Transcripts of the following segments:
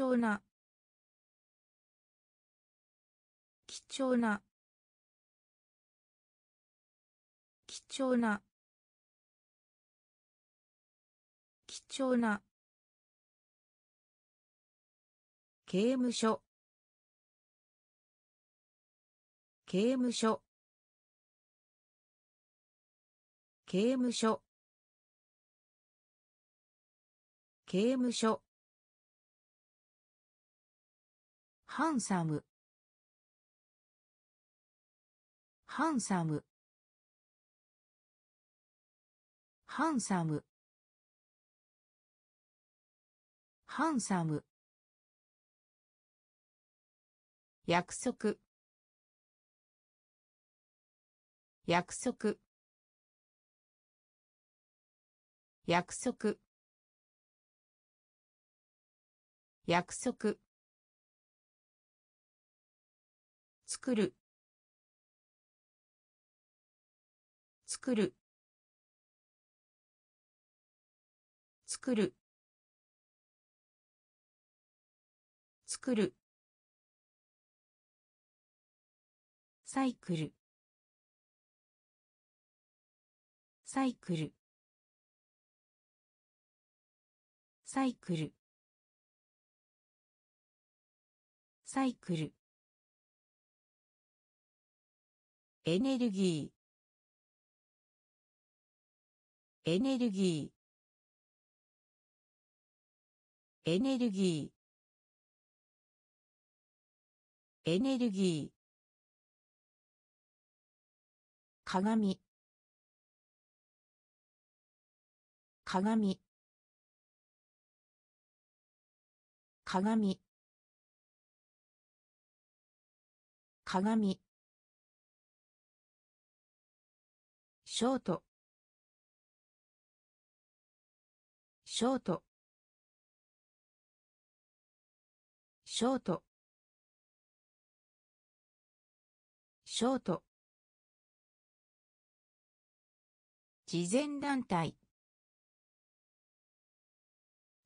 重な。貴重な。貴重な。貴重な。刑務所。刑務所。刑務所。刑務所。ハンサム。ハンサム。ハンサム。ハンサム。約束。約束。約束。約束。作る。作る。作る。作る。サイクル。サイクル。サイクル。サイクル。エネルギー。エネルギー。エネルギー。エネルギー。鏡。鏡。鏡。鏡。ショート。ショート。ショート。ショート。慈善団体。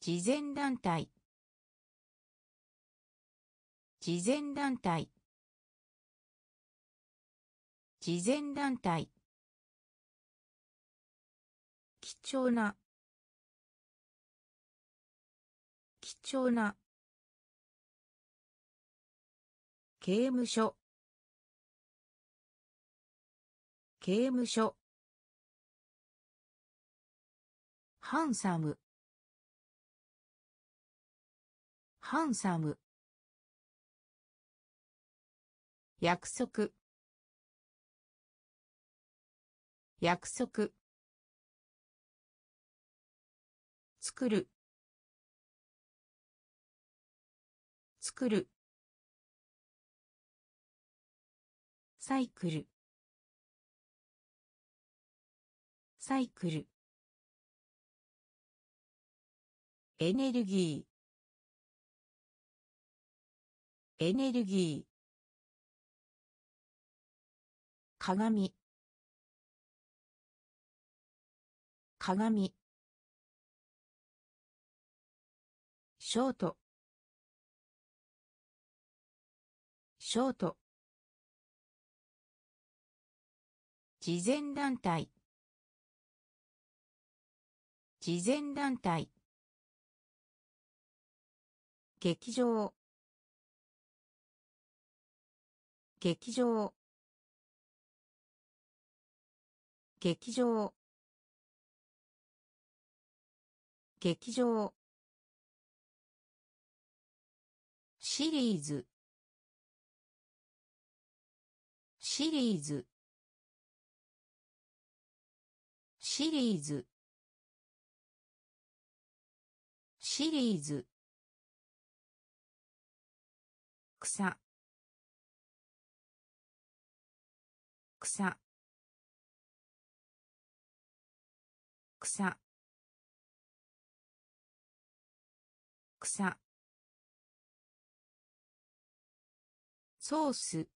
慈善団体。慈善団体。慈善団体。貴重な。貴重な。刑務所。刑務所。ハンサム。ハンサム。約束。約束。作る。作る。サイクル。サイクル。エネルギー。エネルギー。鏡。鏡。ショート。ショート。慈善団体。慈善団体。劇場。劇場。劇場。劇場。シリーズ。シリーズ。シリーズ。シリーズ。草。草。草。草。ソース。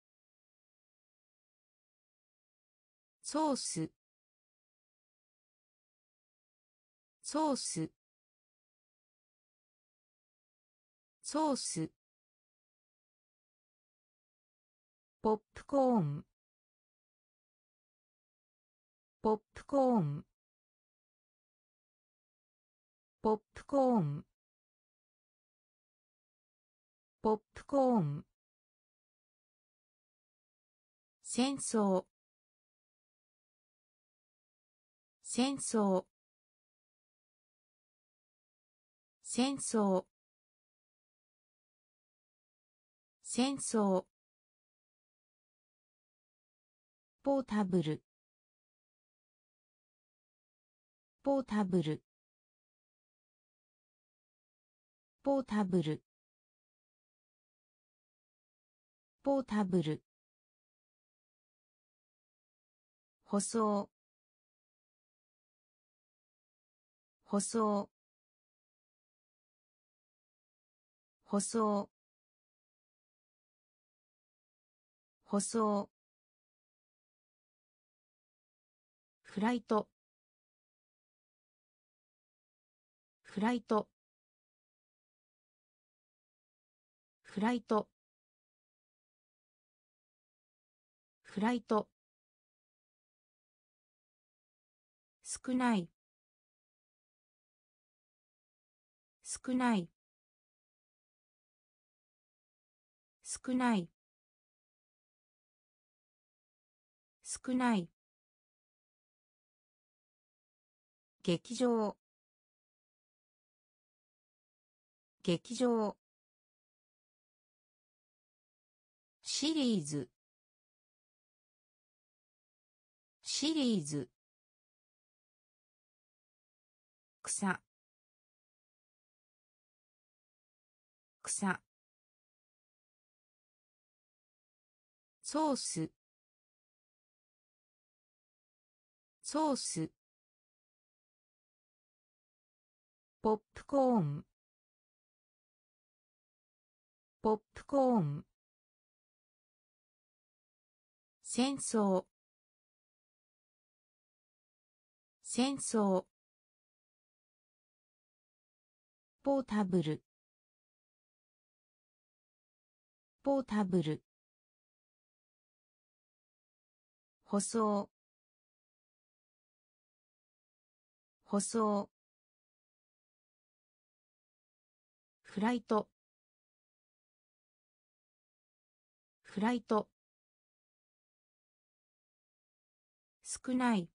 ソース。ソース。ソース。ポップコーン。ポップコーン。ポップコーン。ポップコーン。戦争。戦争。戦争。戦争。ポータブル。ポータブル。ポータブル。ポータブル。舗装。舗装。舗装。舗装。フライト。フライト。フライト。フライト。少ない。少ない。少ない。少ない。劇場。劇場。シリーズ。シリーズ。草。草。ソース。ソース。ポップコーン。ポップコーン。戦争。戦争。ポータブル。ポータブル。舗装。舗装。フライト。フライト。少ない。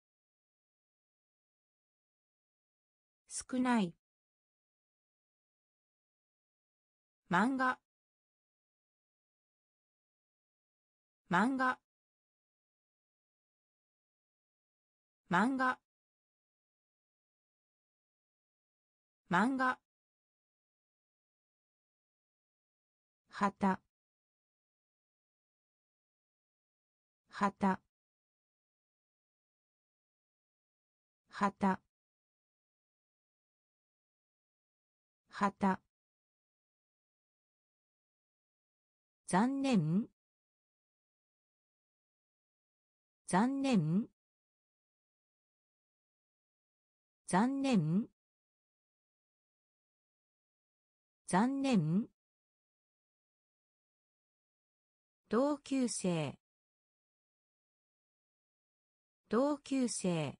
少ない。漫画。漫画。漫画。漫画。旗。旗。旗。旗。残念。残念。残念。残念。同級生。同級生。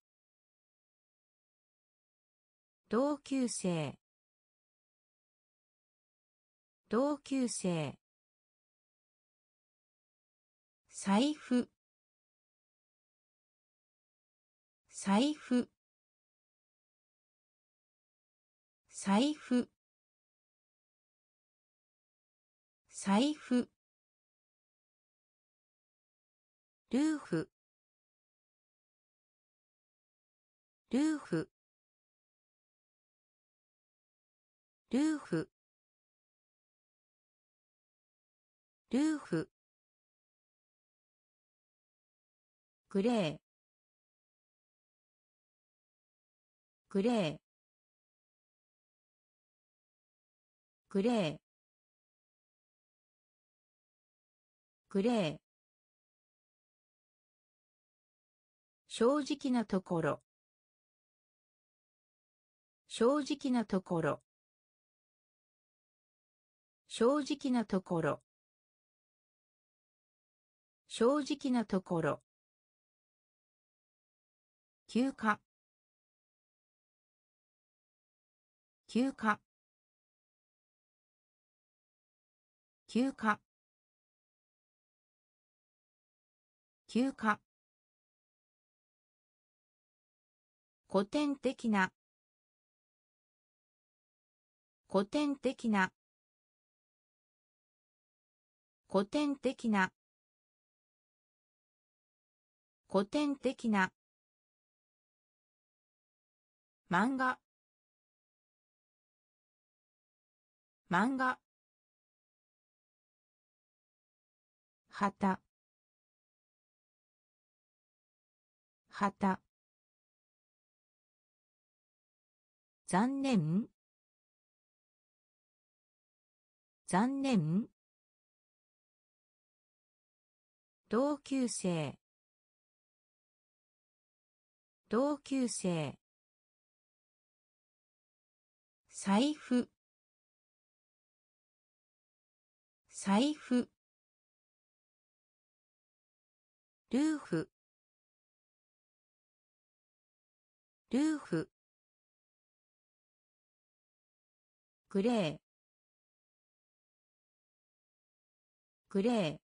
同級生。同級生。財布。財布。財布。財布。ルーフ。ルーフ。ルーフ。ルーフ。グレーグレーグレーグレー正直なところ。正直なところ。正直なところ。正直なところ。休暇。休暇。休暇。休暇。古典的な。古典的な。古典的な。古典的な。漫画。漫画。旗。旗。残念。残念。同級生。同級生。財布。財布。ルーフ。ルーフ。グレー。グレー。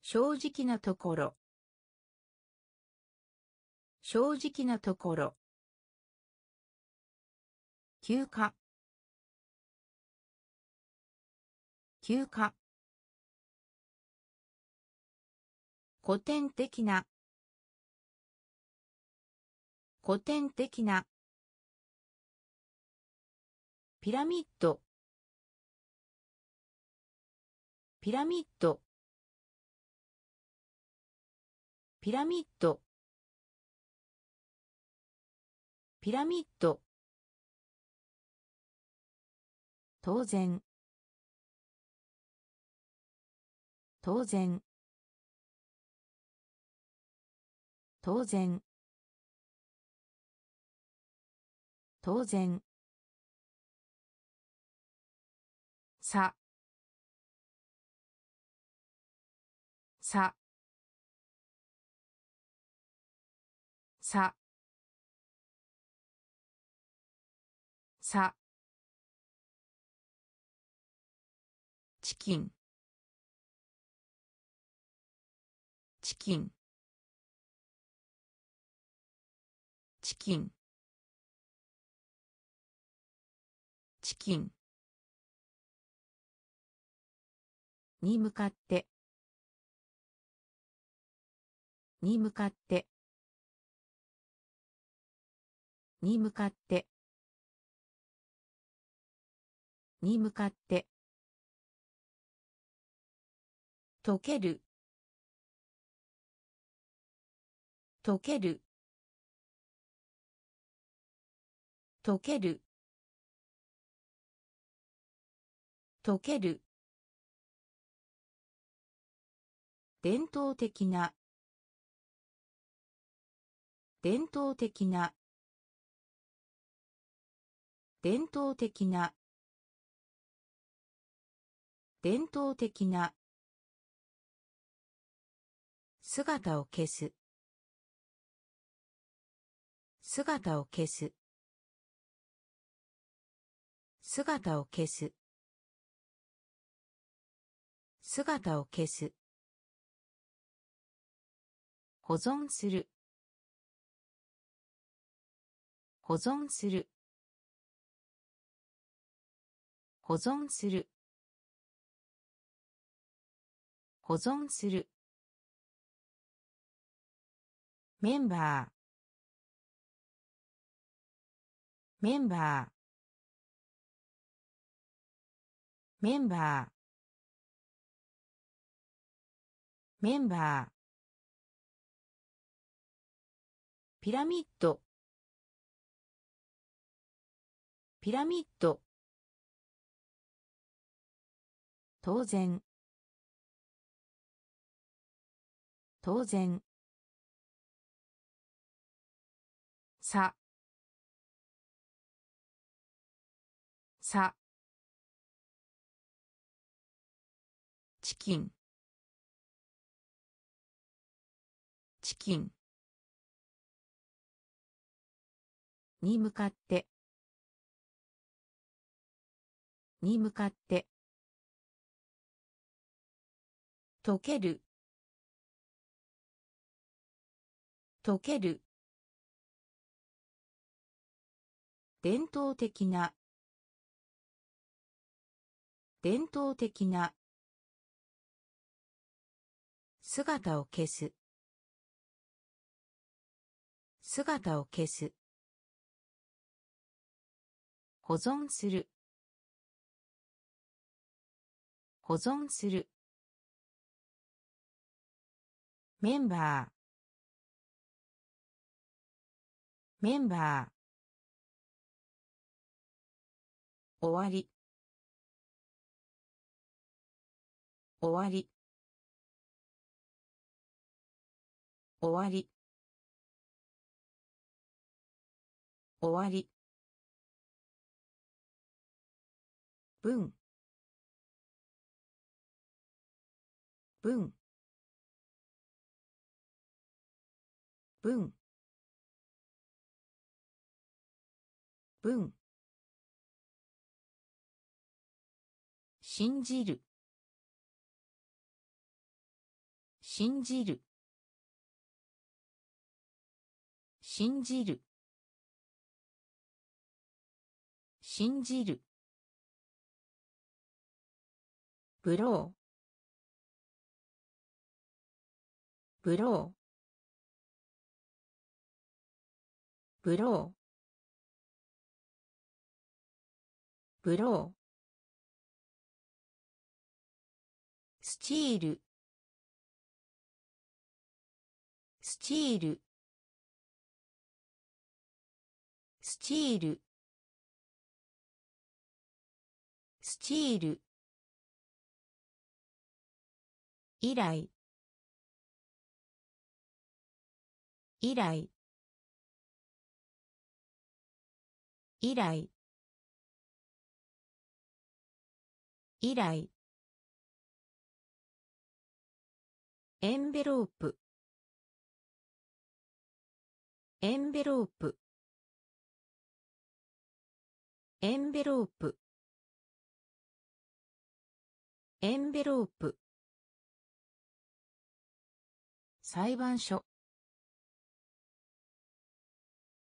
正直なところ。正直なところ。休暇。休暇。古典的な。古典的な。ピラミッド。ピラミッド。ピラミッド。ピラミッド。当然。当然。当然。当然。さ。さ。さ。さ。チキン。チキン。チキン。チキン。に向かって。に向かって。に向かって。に向かって。溶ける。溶ける。溶ける。溶ける。伝統的な。伝統的な。伝統的な。伝統的な。姿を消す。姿を消す。姿を消す。姿を消す。保存する。保存する。保存する。保存する。メンバー。メンバー。メンバー。メンバー。ピラミッド。ピラミッド。当然。当然。さ。さ。チキン。チキン。に向かって。に向かって。溶ける。溶ける。伝統的な。伝統的な。姿を消す。姿を消す。保存する。保存する。メンバー。メンバー。終わり。終わり。終わり。終わり。文。文。文。文。信じる。信じる。信じる。信じる。ブロー。ブロー。ブロー。チール。スチール。スチール。スチール。以来。以来。以来。以来。エンベロープ。エンベロープ。エンベロープ。エンベロープ。裁判所。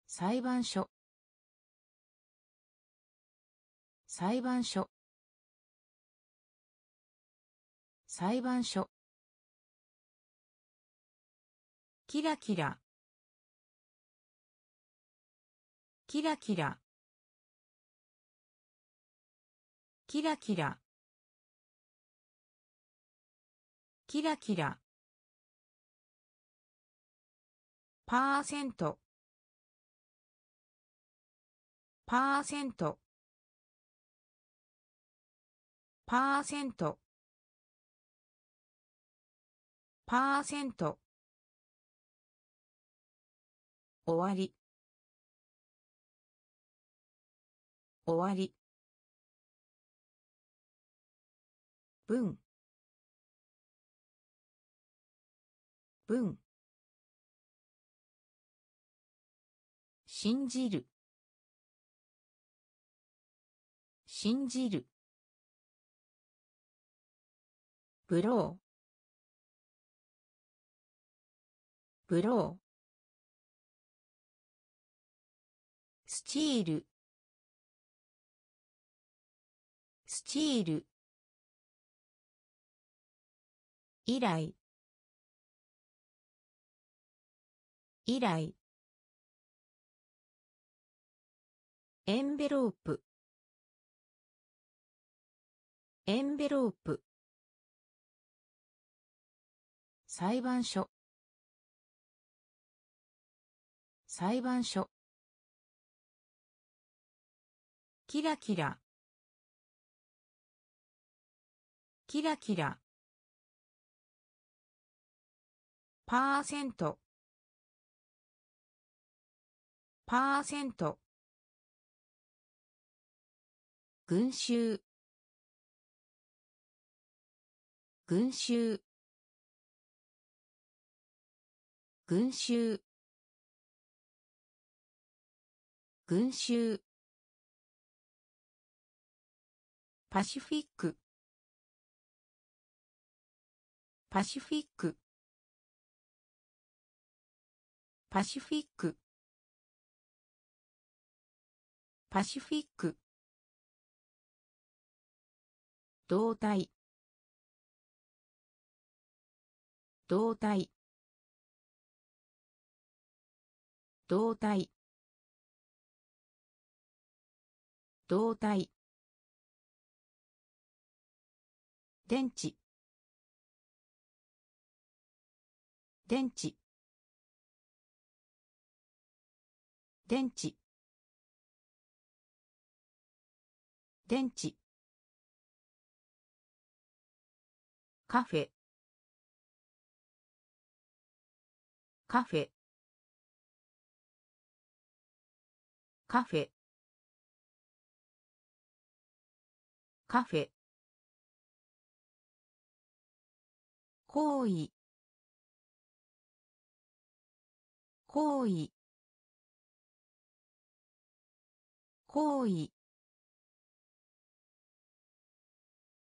裁判所。裁判所。裁判所。キラキラ。キラキラ。キラキラ。キラキラ。パーセント。パーセント。パーセント。パーセント。終わり。終わり。文。文。信じる。信じる。ブロー。ブロー。チール。スチール。以来。以来。エンベロープ。エンベロープ。裁判所。裁判所。キラキラ。キラキラ。パーセント。パーセント。群衆。群衆。群衆。群衆。パシフィックパシフィックパシフィックパシフィック胴体。胴体。胴体。胴体。電池。電池。電池。電池。カフェ。カフェ。カフェ。カフェ。行為。行為。行為。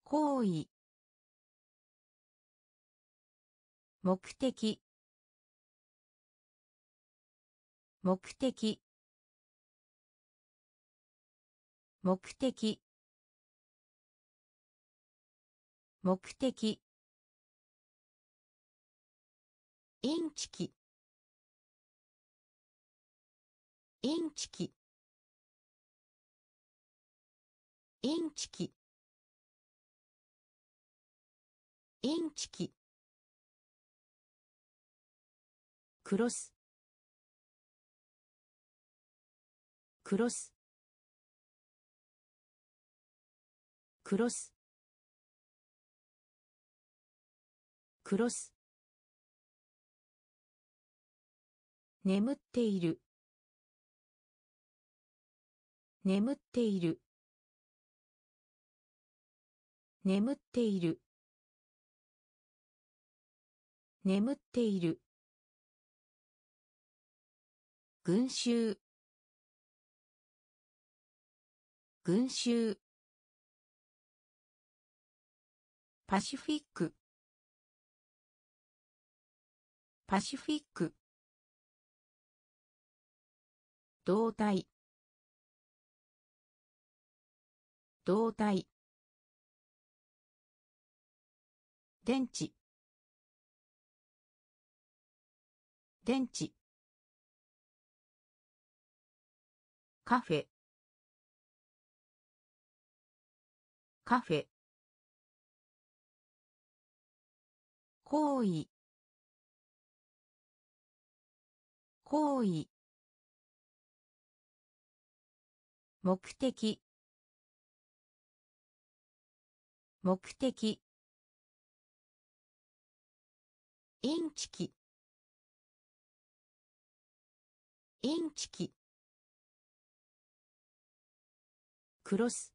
行為。目的。目的。目的。目的。インチキ。インチキ。インチキ。インチキ。クロス。クロス。クロス。クロス。眠っている。眠っている。眠っている。眠っている。群衆。群衆。パシフィック。パシフィック。胴体。胴体。電池。電池。カフェ。カフェ。行為。行為。目的。目的。インチキ。インチキ。クロス。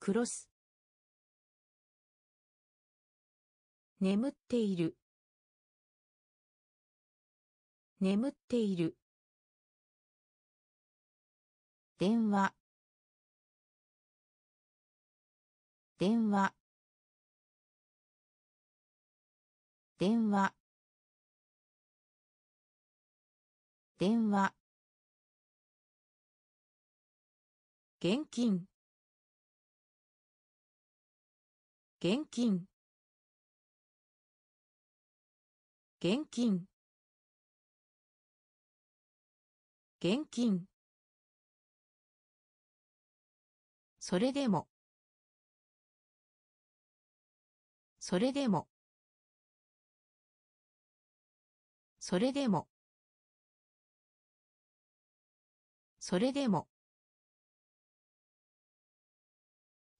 クロス。眠っている。眠っている電話。電話。電話。電話。現金。現金。現金。現金。それでも。それでも。それでも。それでも。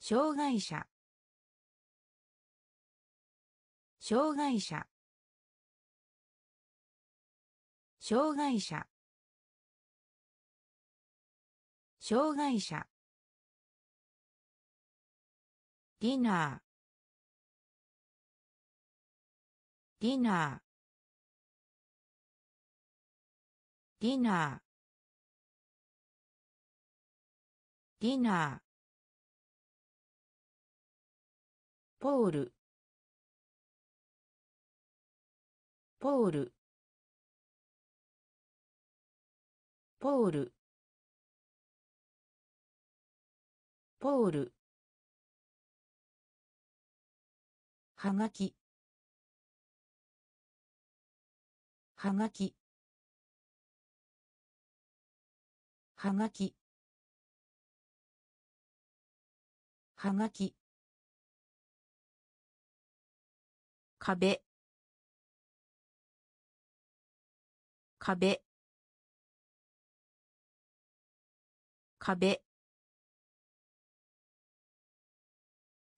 障害者。障害者。障害者。障害者。ディナー。ディナー。ディナー。ディナー。ポール。ポール。ポール。ポール。はがき。はがき。はがき。はがき。壁。壁。壁。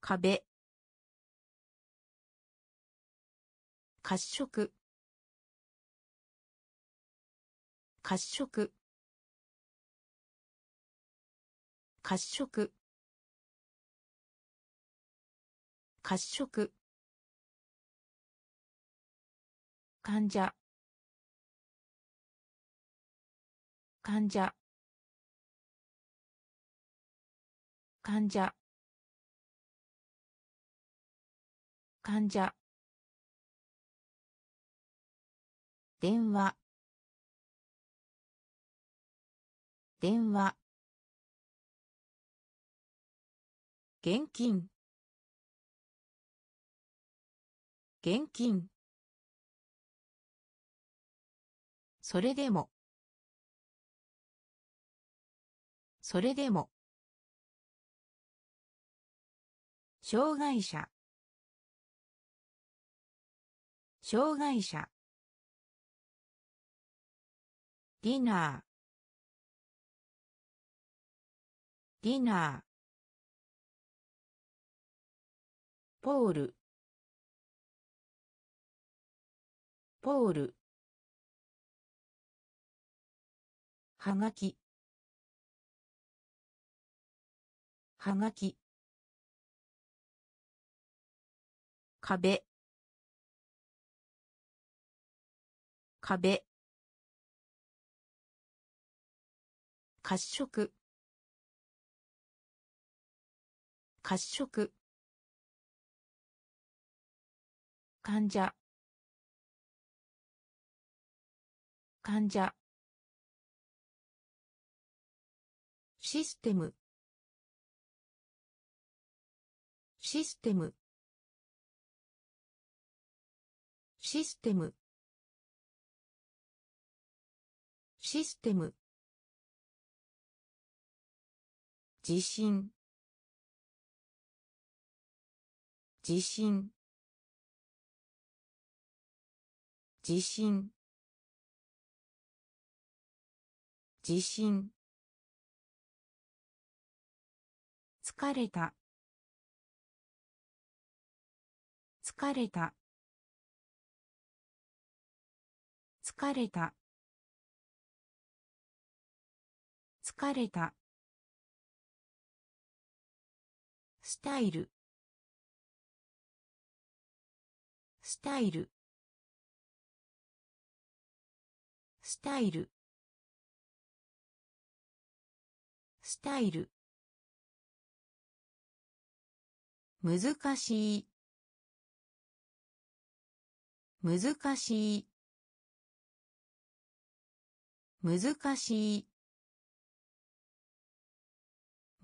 壁。褐色。褐色。褐色。褐色。患者。患者。患者。患者。電話。電話。現金。現金。それでも。それでも。障害者。障害者。ディナーディナーポールポールはがき。はがき。壁。壁。褐色。褐色。患者。患者。システム。システム。システム。システム。地震地震地震地震疲れた。疲れた。疲れた。疲れた。スタイル。スタイル。スタイル。スタイル。難しい。難しい。難しい。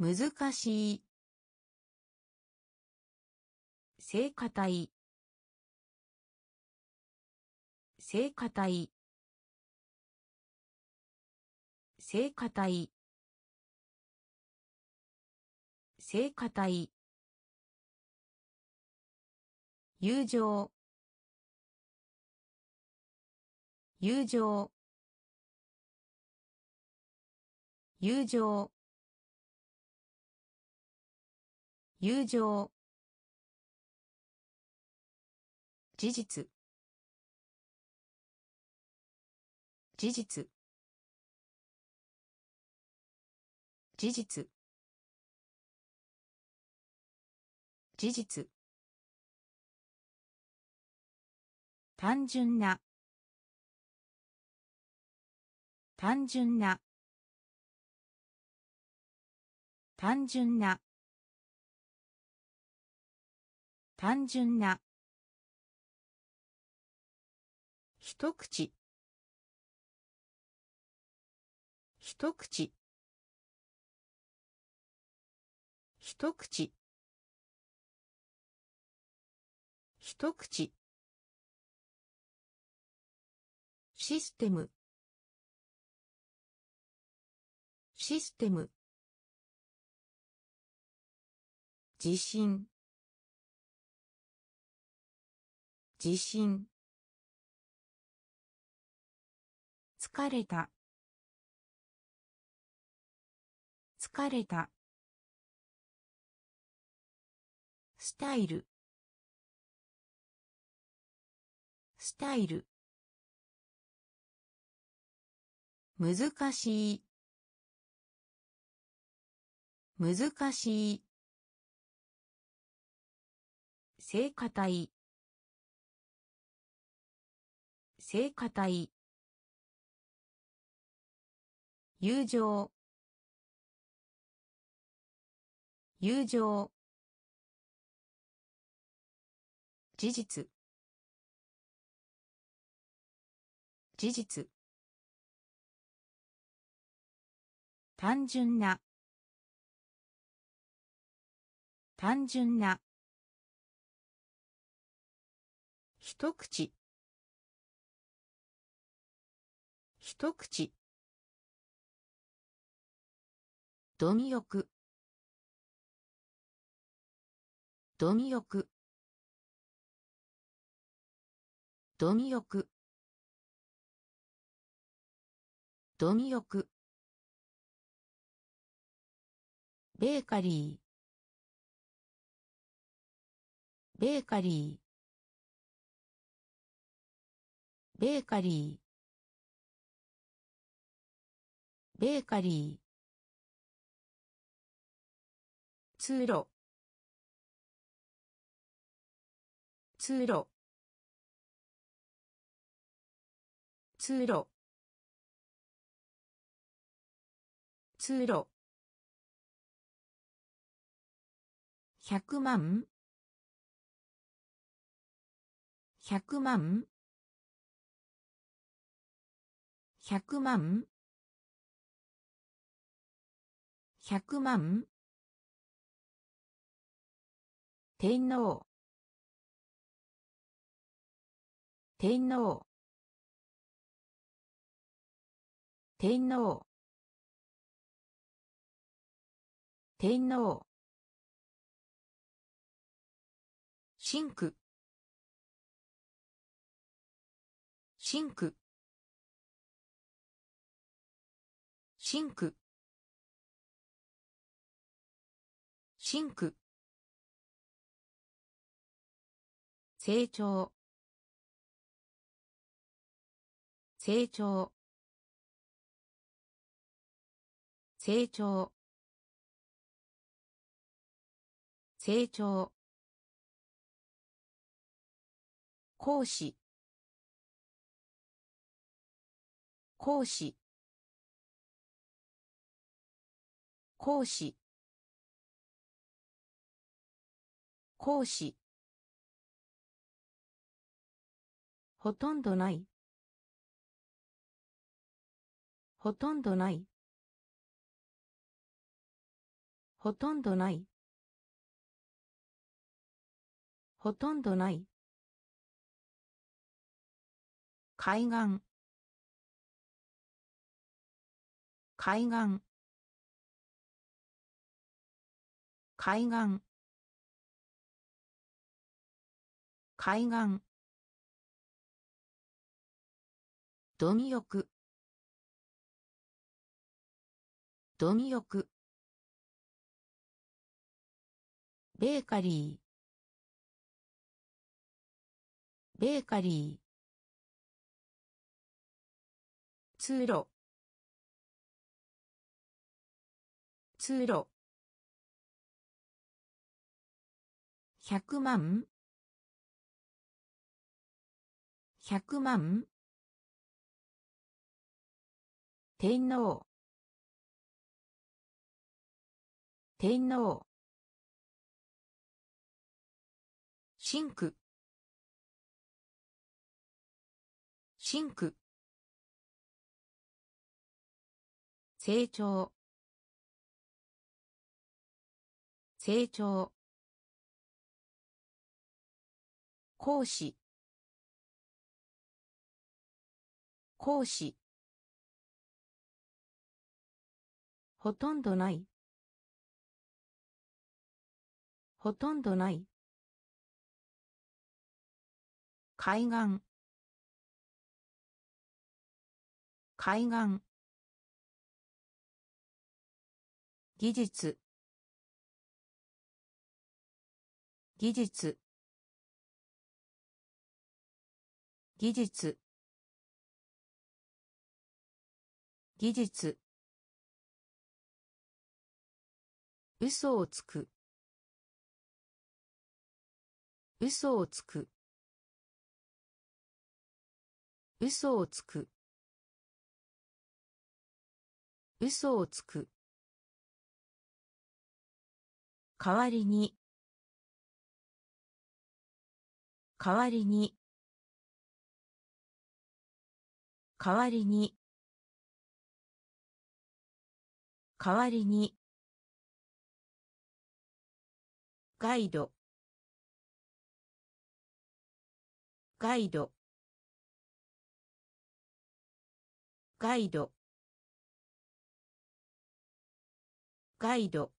難しい。聖歌隊聖歌隊聖歌隊聖歌隊友情。友情。友情。友情。事実。事実。事実。事実。単純な。単純な。単純な。単純な。一口。一口。一口。一口。システム。システム。地震地震疲れた。疲れた。スタイル。スタイル。難しい。難しい。聖歌隊聖歌隊友情。友情。事実。事実。単純な。単純な。一口。一口。貪欲。貪欲。貪欲。貪欲。ベーカリー。ベーカリー。ベーカリー。ベーカリー。通路。通路。通路。通路。百万。百万。百万。百万。天皇。天皇。天皇。天皇。シンクシンクシンクシンク成長。成長。成長。成長。講師。講師。講師。講師。ほとんどない。ほとんどない。ほとんどない。ほとんどない。海岸。海岸。海岸。海岸。貪欲。貪欲。ベーカリー。ベーカリー。通路。通路。百万。百万。天皇。天皇。シンク。シンク。成長。成長。講師。講師。ほとんどない。ほとんどない。海岸。海岸。技術。技術。技術。技術。嘘をつく。嘘をつく。嘘をつく。嘘をつく。代わりに。代わりに。代わりに。代わりにガイド。ガイド。ガイド。ガイド。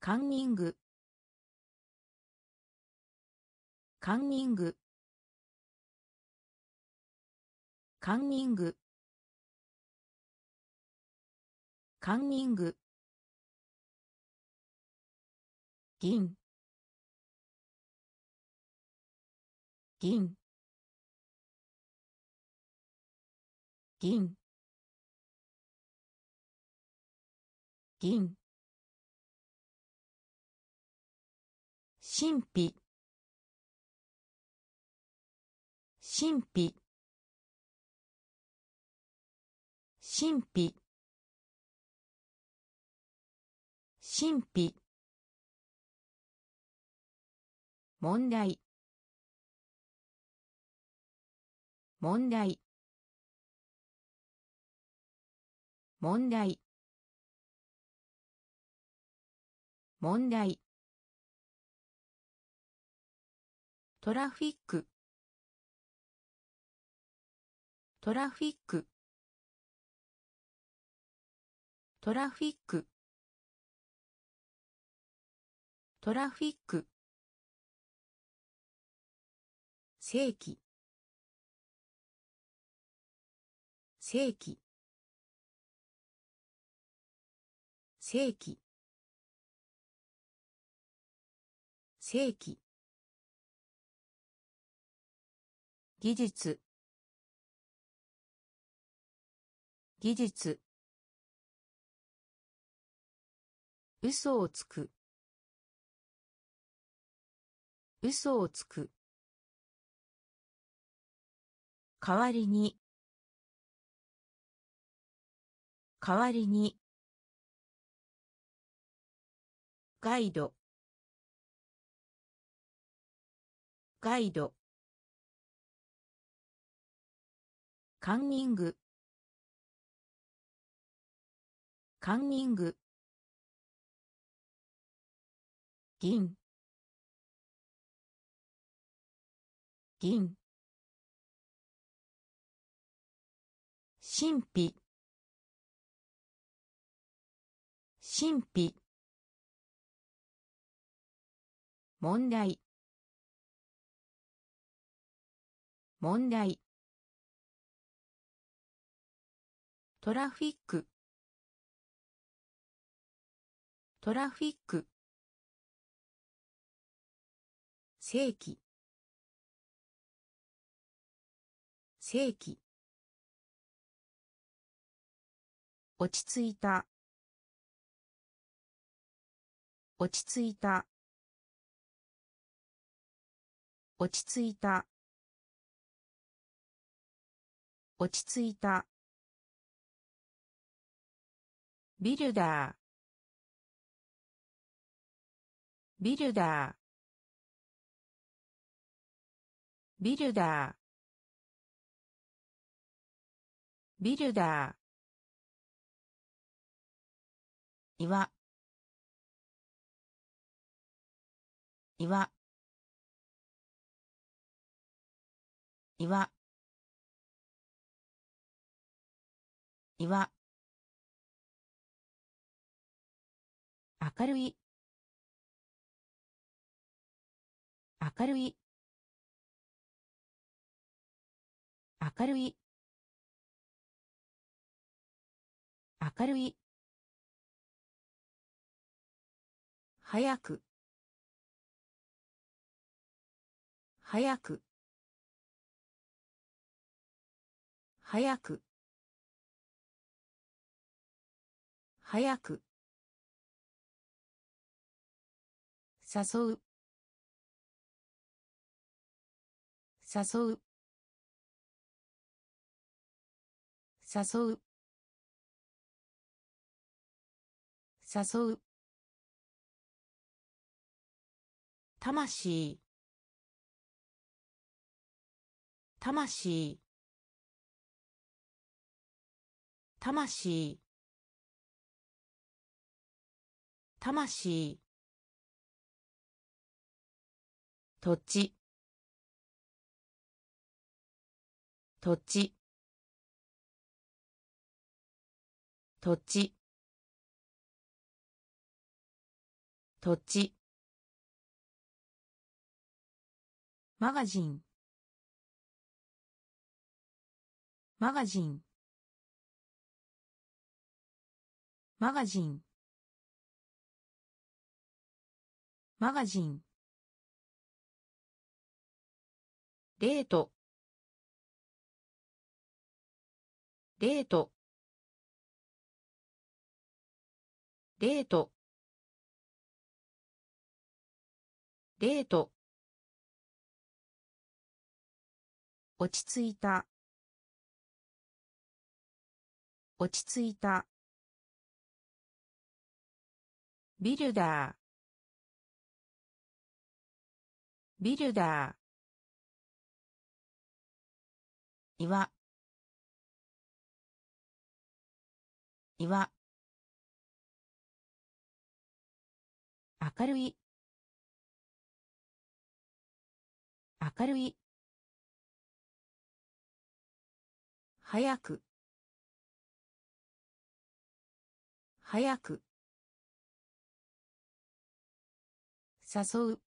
カンニング。カンニング。カンニング。カンニング。銀。銀。銀。銀。神秘。神秘。神秘。神秘。問題。問題。問題。問題。トラフィック。トラフィック。トラフィック。トラフィック。世紀世紀世紀世紀技術。技術。嘘をつく。嘘をつく。代わりに。代わりに。ガイド。ガイド。カンニング。カンニング。銀。銀。神秘。神秘。問題。問題。トラフィック。トラフィック。世紀世紀落ち着いた。落ち着いた。落ち着いた。落ち着いた。ビルダー。ビルダー。ビルダー。ビルダー。岩。岩。岩。岩。明るい。明るい。明るい。明るい。早く。早く。早く。早く。誘う。誘う。誘う。誘う。魂。魂。魂。魂。土地。土地。土地。土地。マガジン。マガジン。マガジン。マガジン。デート。デート。デート。デート。落ち着いた。落ち着いた。ビルダー。ビルダー。岩。岩。明るい。明るい。早く。早く。誘う。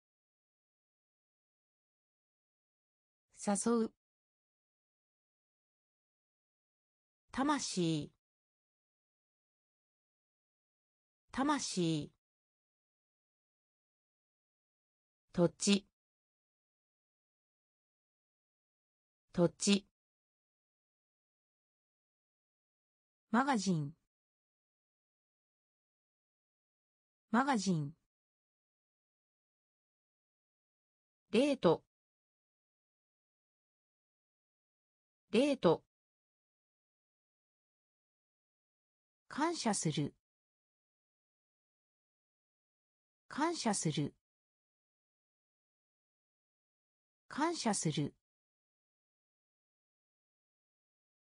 誘う。魂。魂。土地。土地。マガジン。マガジン。デート。デート。感謝する。感謝する。感謝する。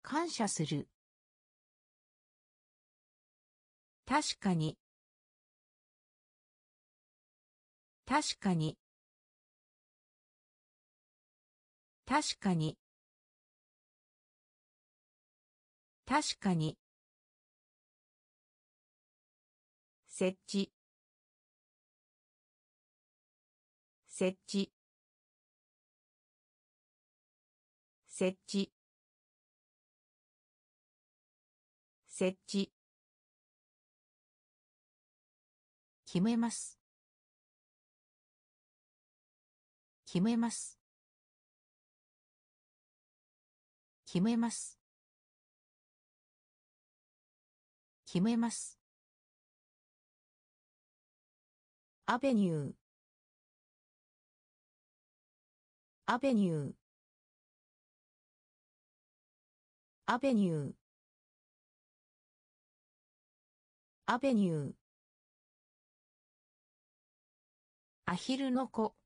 感謝する。確かに。確かに。確かに。確かに。設置。設置。設置。設置。決めます。決めます。決めます。決めます。アベニュー。アベニュー。アベニュー。アベニュー。アヒルの子。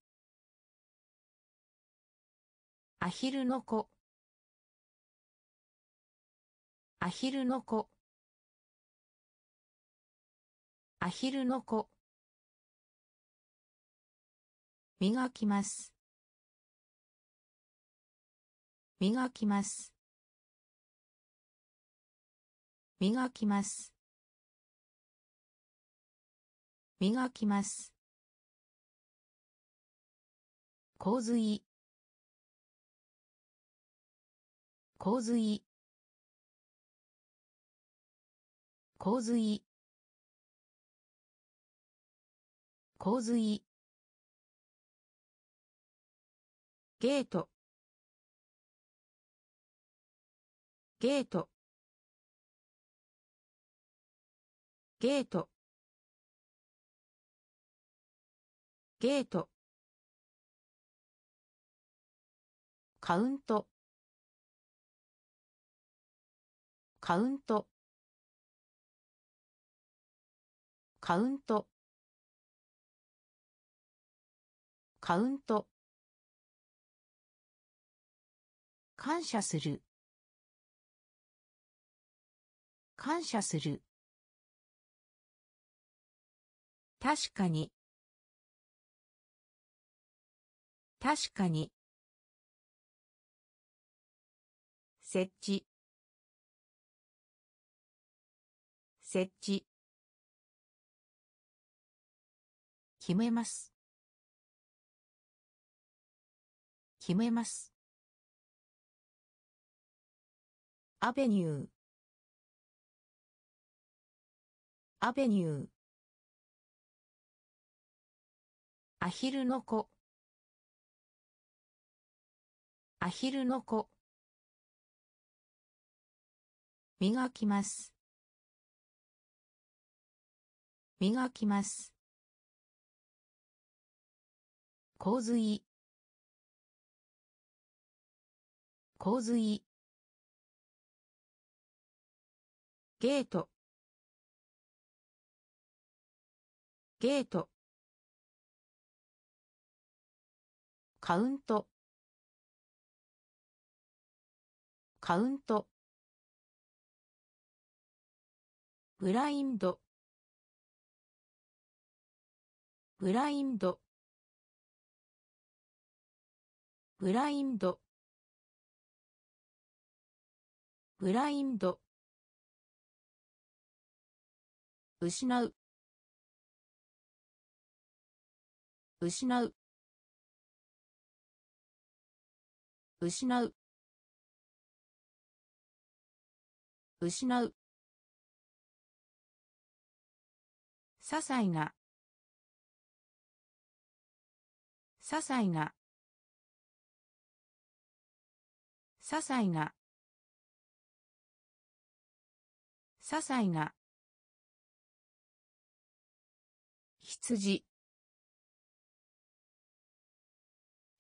アヒルの子。アヒルの子。アヒルの子。磨きます。磨きます。磨きます。磨きます。洪水。洪水。洪水。洪水。ゲート。ゲート。ゲート。ゲート。カウント。カウント。カウント。カウント。感謝する。感謝する。確かに。確かに。設置。設置。決めます。決めます。アベニュー。アベニュー。アヒルの子。アヒルの子。磨きます。磨きます。洪水。洪水。ゲート。ゲート。カウント。カウント。ブラインド。ブラインド。ブラインド。ブラインド。失う。失う。失う。失う。些細な。些細な。些細な。些細な。羊。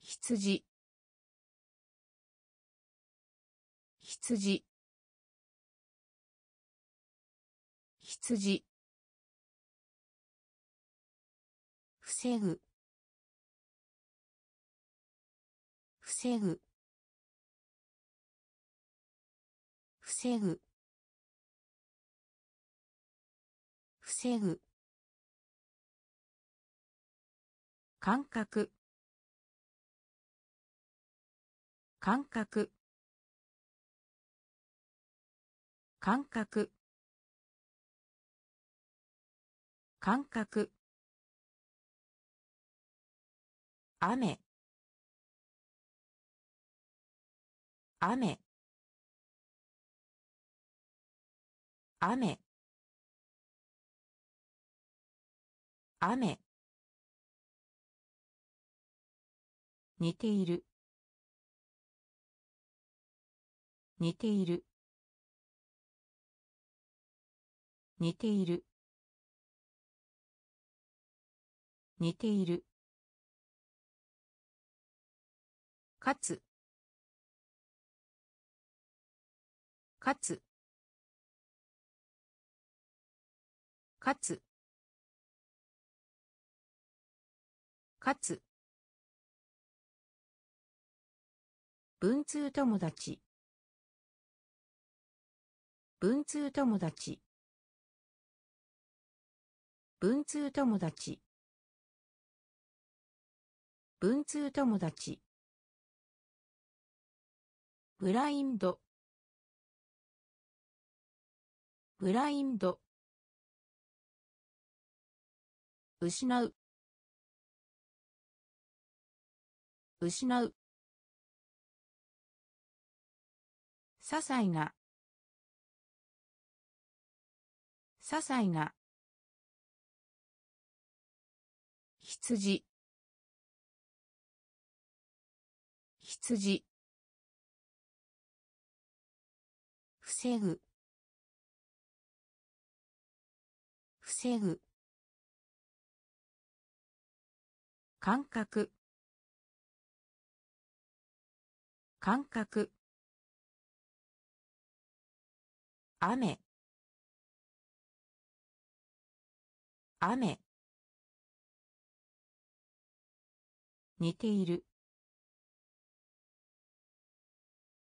羊。羊。羊防ぐ。防ぐ。防ぐ。防ぐ感覚。感覚。感覚。感覚。雨。雨。雨。雨。似ている。似ている。似ている。似ている。かつ。かつ。かつ。かつ。文通友達。文通友達。文通友達。文通友達。ブラインド。ブラインド。失う。失う。些細な。些細な。羊。羊。防ぐ。防ぐ。感覚。感覚。雨。雨。似ている。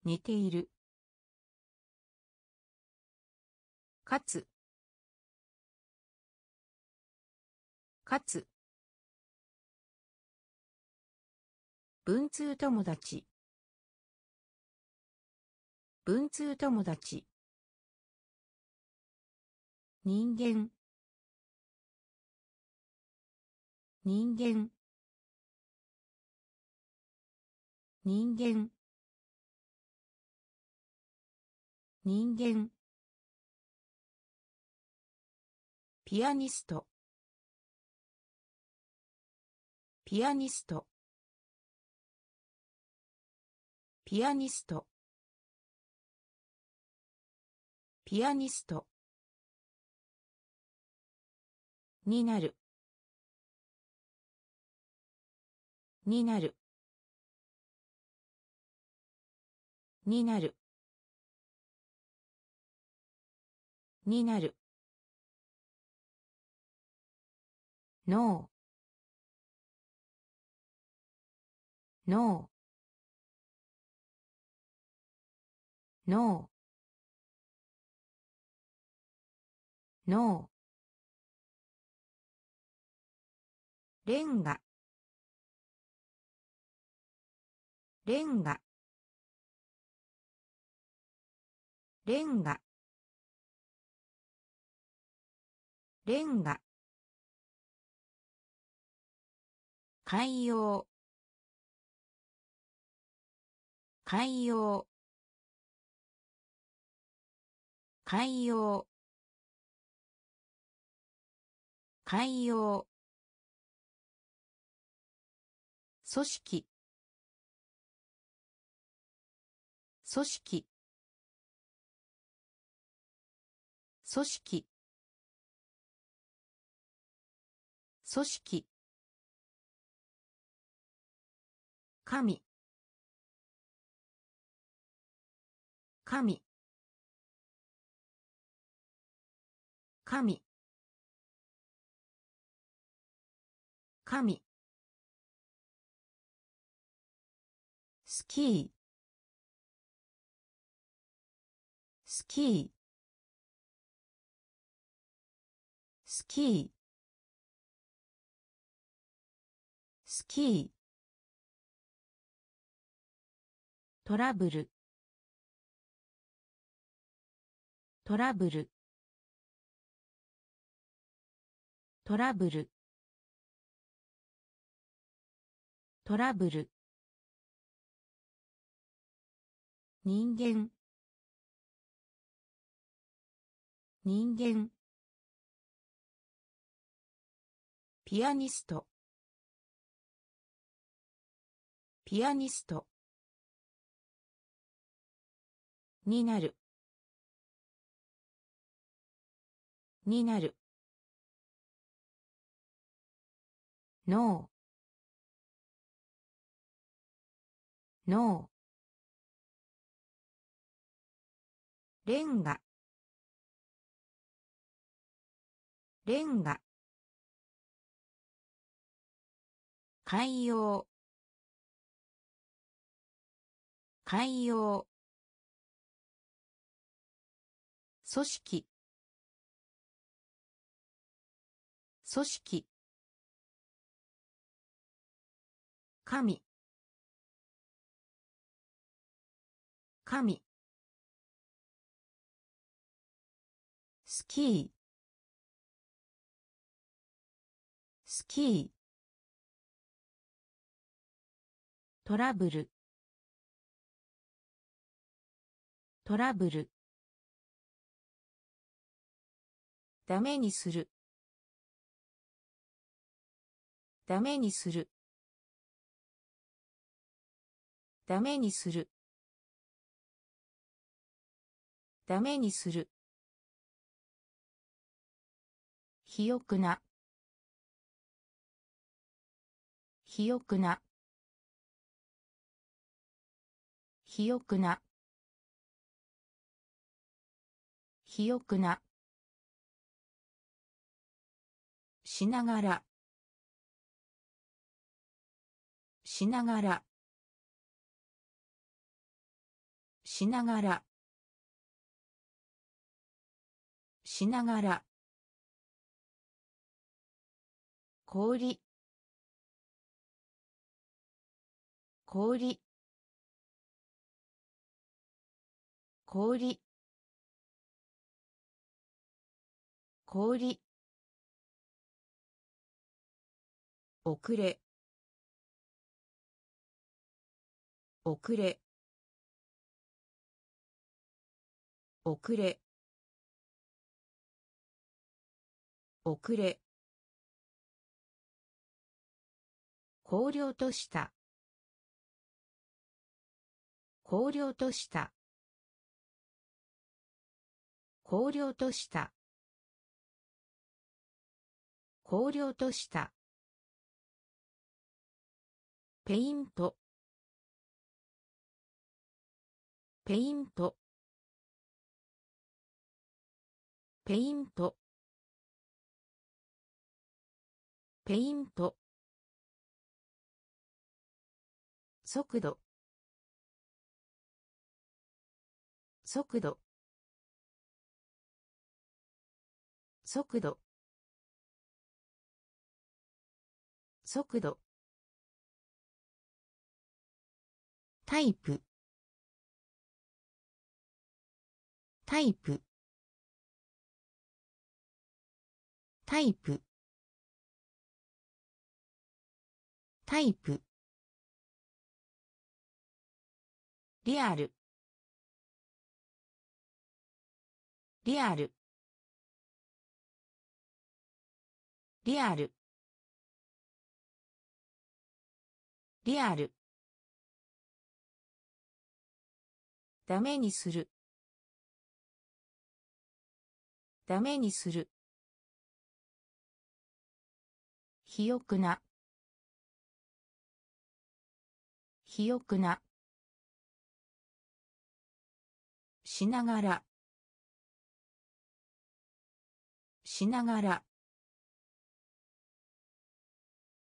似ている。かつ。かつ。文通友達。文通友達。人間。人間。人間。人間。ピアニスト。ピアニスト。ピアニスト。ピアニスト。になる。になる。になる。になる。ノーノーノーノーレンガ。レンガ。レンガ。レンガ。海洋。海洋。海洋。海洋。組織。組織。組織。組織。神。神。神。神。スキー。スキー。スキー。スキー。トラブル。トラブル。トラブル。トラブル。人間。人間。ピアニスト。ピアニスト。になる。になる。脳。脳。レンガ。レンガ。海洋。海洋。組織。組織。神。神。スキー。スキー。トラブル。トラブル。ダメにする。ダメにする。ダメにする。ダメにする。肥沃な。肥沃な。肥沃な。肥沃な。しながら。しながら。しながら。しながら。氷。氷。氷。氷。遅れ。遅れ。遅れ。遅れ。荒涼とした。荒涼とした。荒涼とした。荒涼とした。ペイント。ペイント。ペイント。ペイント。速度。速度。速度。速度。タイプ。タイプ。タイプ。タイプ。リアル。リアル。リアル。リアル。ダメにする。ダメにする。肥沃な。肥沃な。しながら。しながら。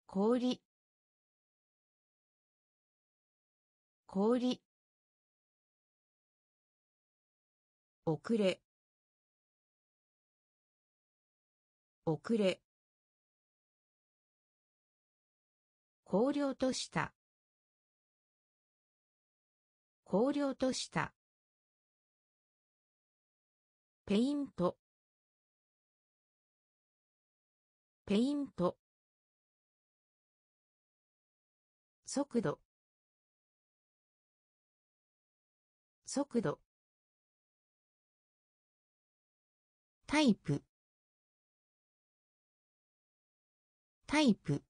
氷。氷。遅れ。遅れ。荒涼とした。荒涼とした。ペイント。ペイント。速度。速度。タイプ。タイプ。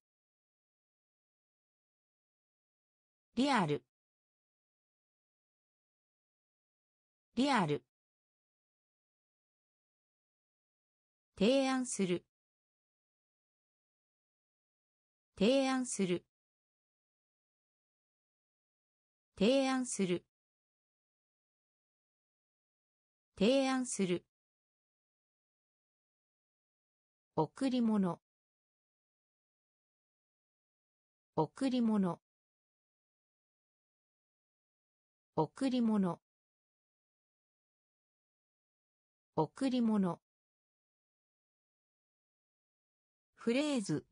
リアル。リアル。提案する。提案する。提案する。提案する。贈り物。贈り物。贈り物。贈り物。フレーズ。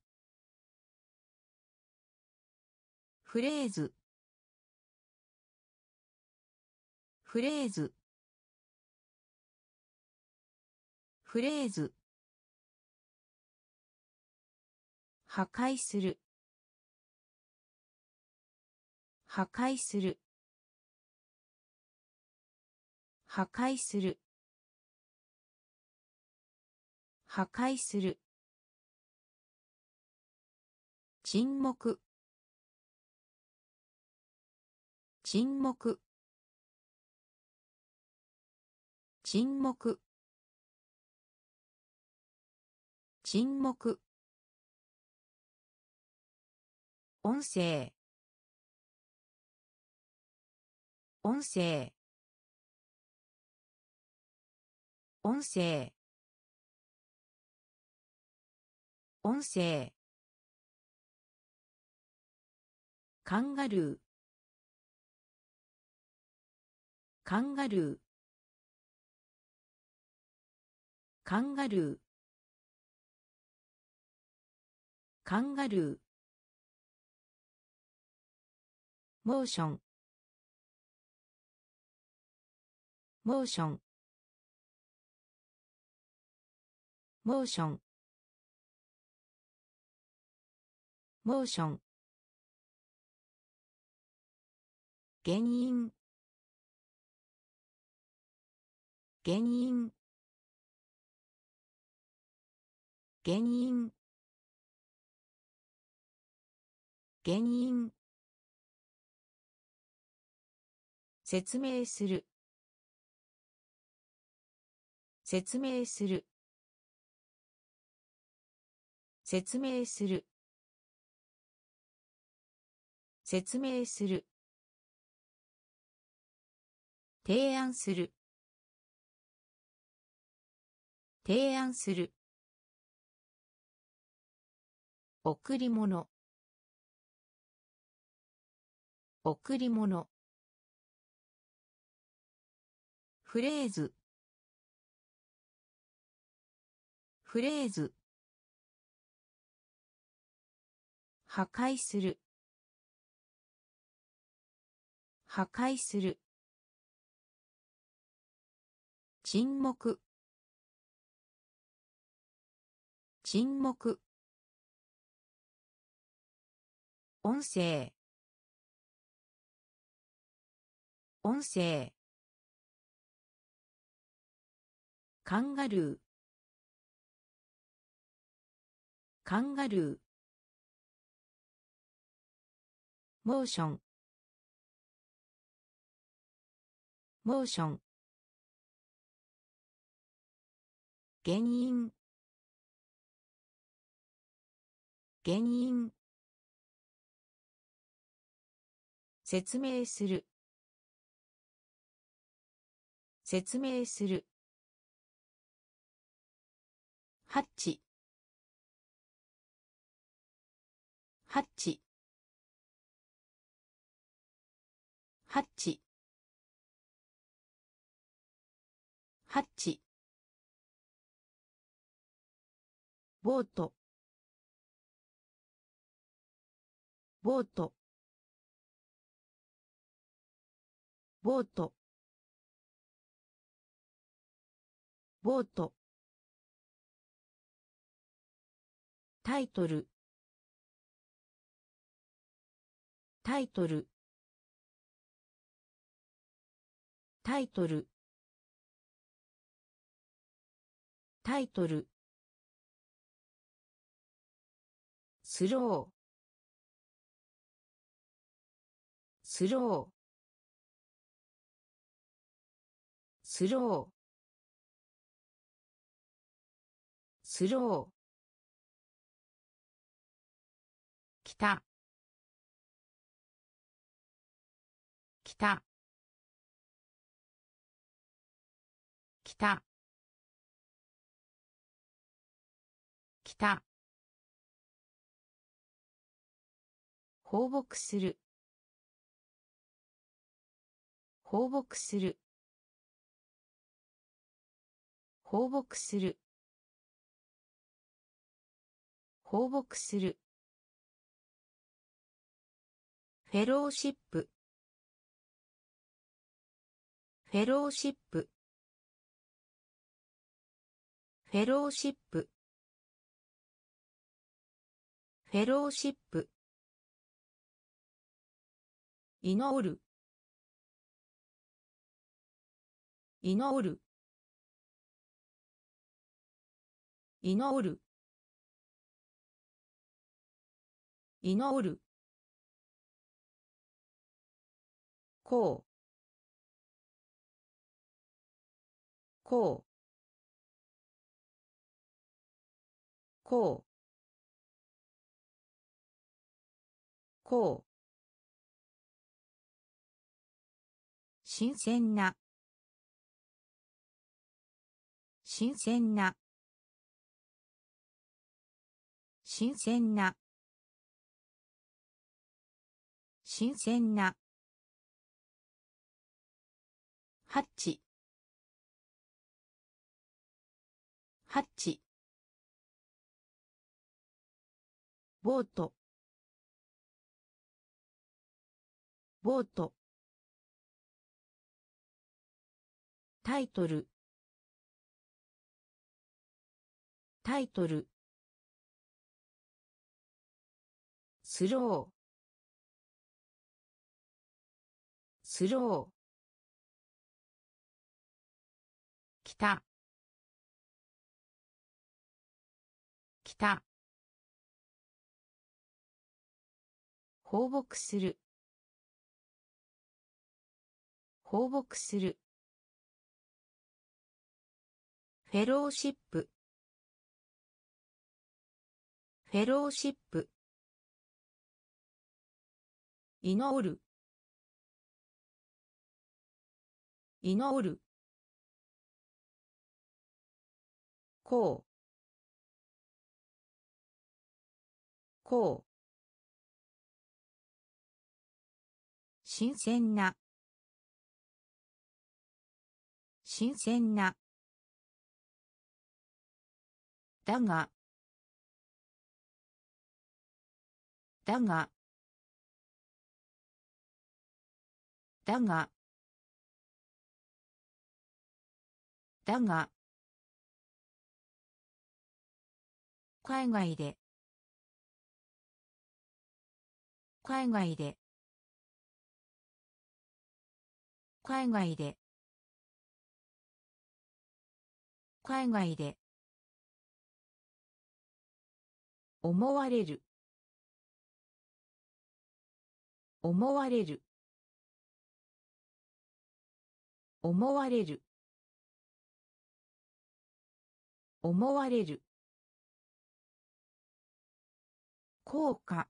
フレーズ。フレーズ。フレーズ。破壊する。破壊する。破壊する。破壊する。沈黙。沈黙。沈黙。沈黙。音声。音声。音声。音声。カンガルー。カンガルー。カンガルー。カンガルー。モーション。モーション。モーション。モーション。原因。原因。原因。原因。説明する。説明する。説明する。説明する。提案する。提案する。贈り物。贈り物。フレーズ。フレーズ。破壊する。破壊する。沈黙。沈黙。音声。音声。カンガルー。カンガルー。モーション。モーション。原因。原因。説明する。説明する。ハッチハッチハッチハッチボート。ボート。ボート。ボート。タイトル。タイトル。タイトル。タイトル。スロー。スロー。スロー。スロー。北北北北放牧する。放牧する。放牧する。放牧する。フェローシップ。フェローシップ。フェローシップ。フェローシップ。祈る。祈る。祈る。祈る。こう。こう。こう。こう。新鮮な。新鮮な。新鮮な。新鮮な。ハッチハッチボート。ボート。タイトル。タイトル。スロー。スロー。北北放牧する。放牧する。フェローシップ。フェローシップ。祈る。祈る。こう。こう。新鮮な。新鮮な。だが。だが。だが。だが。海外で。海外で。海外で。海外で。思われる。思われる。思われる。思われる。効果。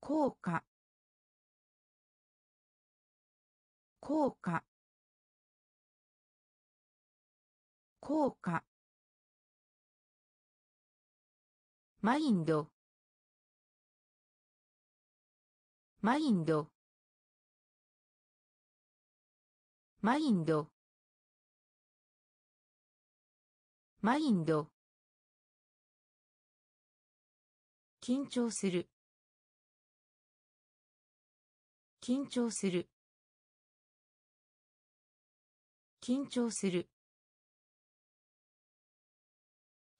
効果。効果。効果。マインド。マインド。マインド。マインド。緊張する。緊張する。緊張する。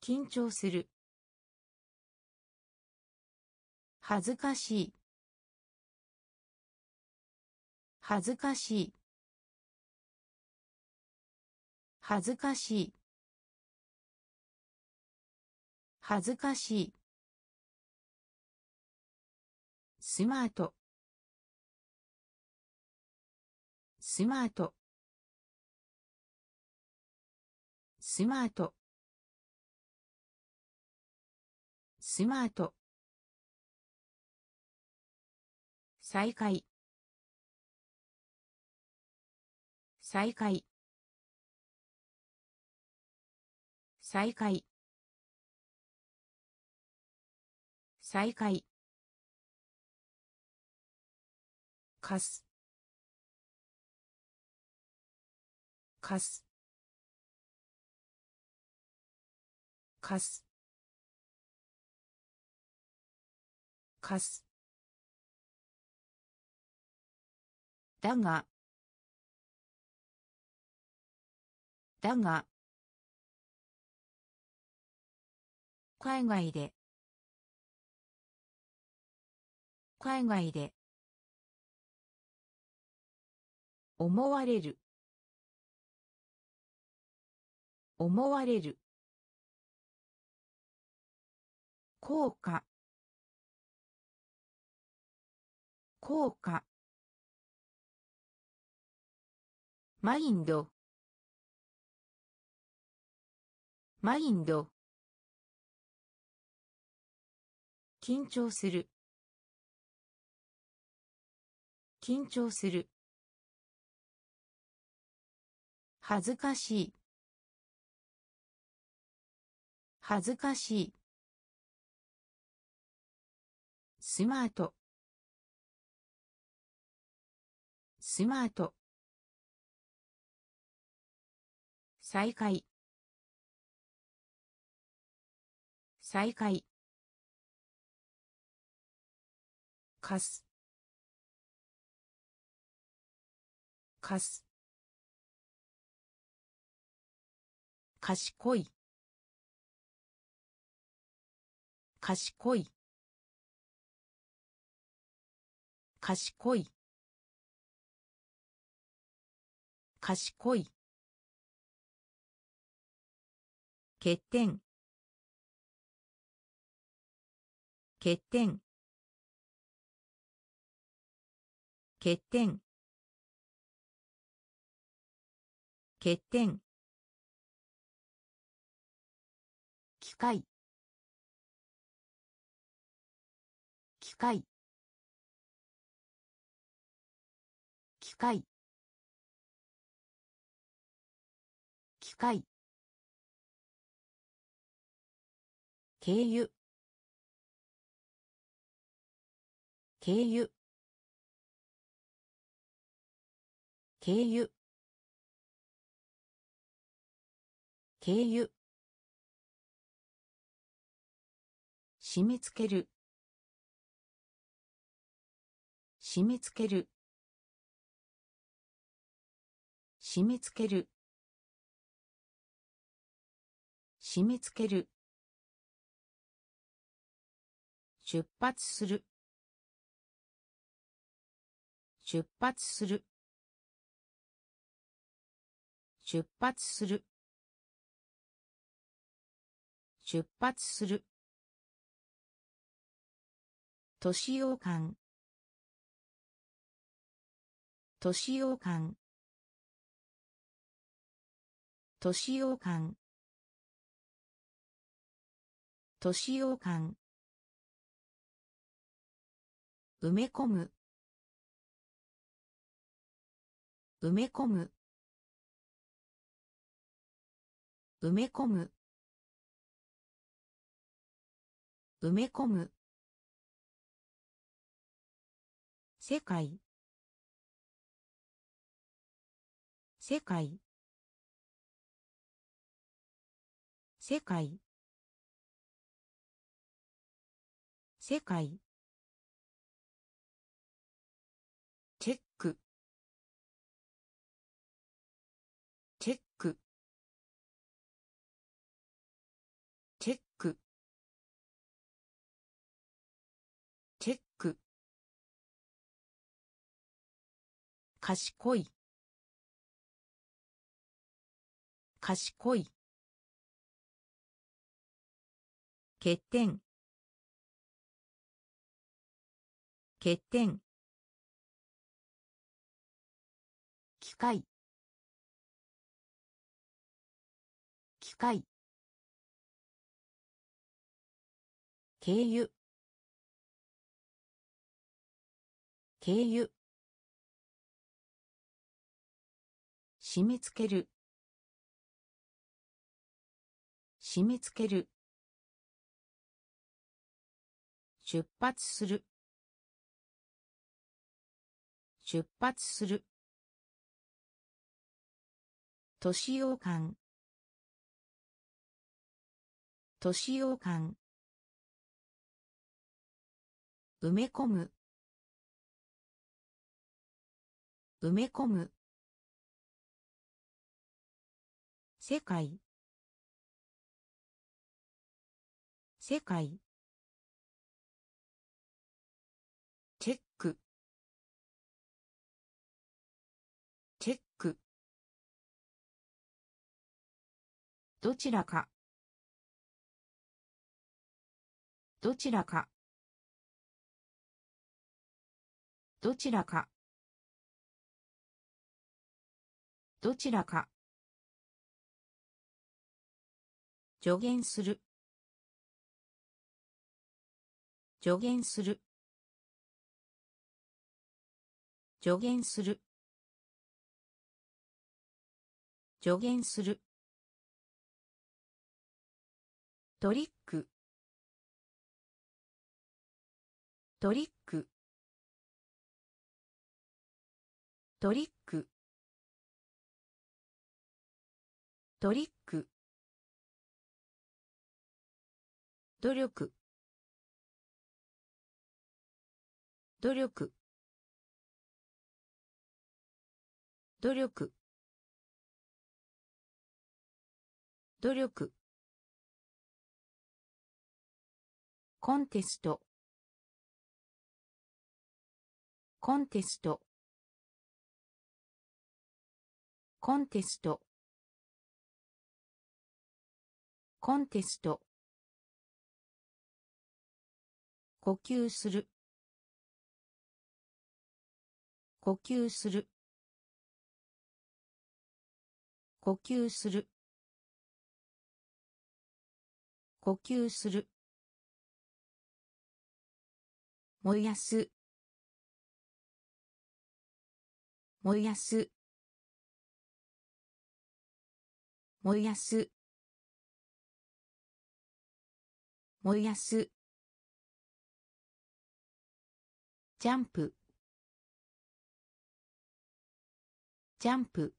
緊張する。恥ずかしい。恥ずかしい。恥ずかしい。恥ずかしい。スマート。スマート。スマート。スマート。再開。再開。再開。再開。かす。かす。かす。かす。だが。だが。海外で。海外で。思われる。思われる。効果。効果。マインド。マインド。緊張する。緊張する。恥ずかしい。恥ずかしい。スマート。スマート。再開。再開。かす。かす。賢い。賢い。賢い。賢い。欠点。欠点。欠点。欠点。機械。機械。機械。機械。軽油軽油軽油軽油締め付ける。締め付ける。締め付ける。締め付ける。出発する。出発する。出発する。出発する。年用感年用感年用感年用感埋め込む。埋め込む。埋め込む。埋め込む。世界。世界。世界。世界。賢い。賢い。欠点。欠点。機械。機深い経由。経由。締め付ける。締め付ける。出発する。出発する。年用感年用感埋め込む。埋め込む。世界。世界。チェック。チェック。どちらか。どちらか。どちらか。どちらか。助言する。助言する。助言する。助言する。トリック。トリック。トリック。トリック。努力。努力。努力。努力。コンテスト。コンテスト。コンテスト。コンテスト。呼吸する。呼吸する。呼吸する。呼吸する。燃やす。燃やす。燃やす。燃やす。ジャンプ。ジャンプ。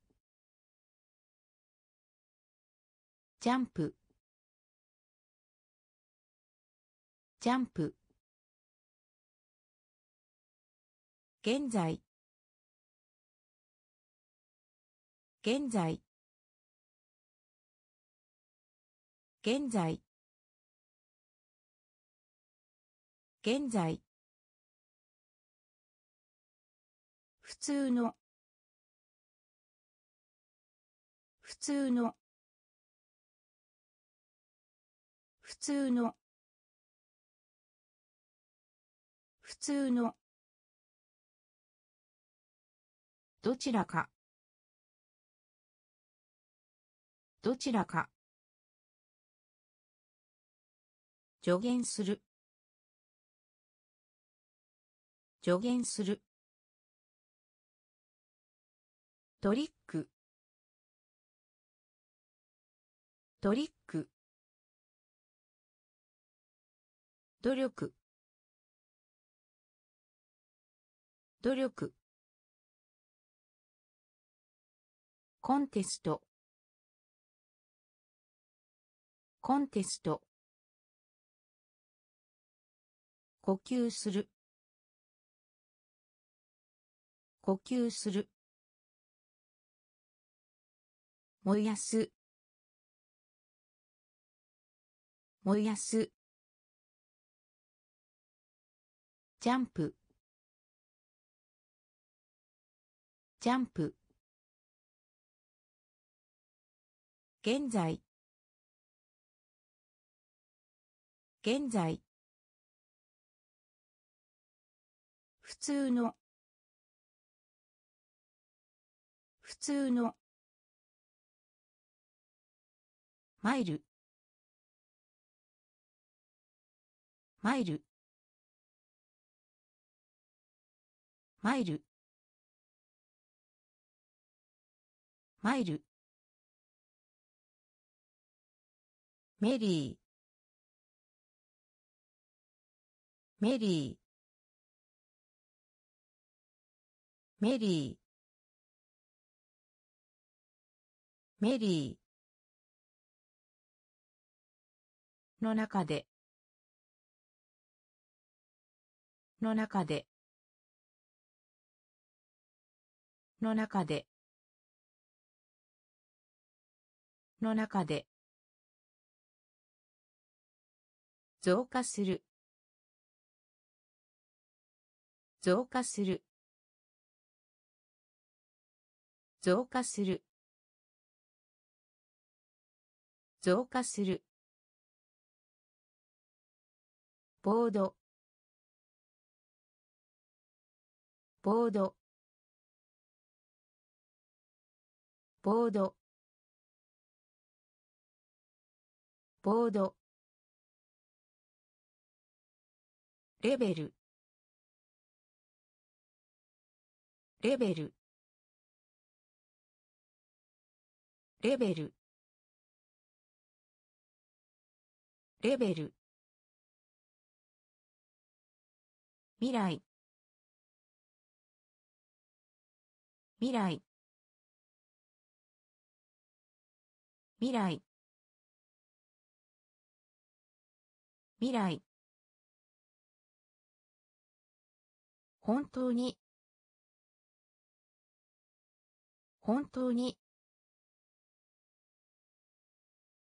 ジャンプ。ジャンプ。現在。現在。現在。現在。通の。普通の。普通の。普通の。どちらか。どちらか。助言する。助言する。トリック。トリック。努力。努力。コンテスト。コンテスト。呼吸する。呼吸する。燃やす。燃やす。ジャンプ。ジャンプ。現在。現在。普通の。普通の。マイル。マイル。マイル。マイル。メリー。メリー。メリー。メリー。の中で。の中で。の中で。の中で。増加する。増加する。増加する。増加する。ボード。ボード。ボード。ボード。レベル。レベル。レベル。レベル。未来。未来。未来。未来。本当に。本当に。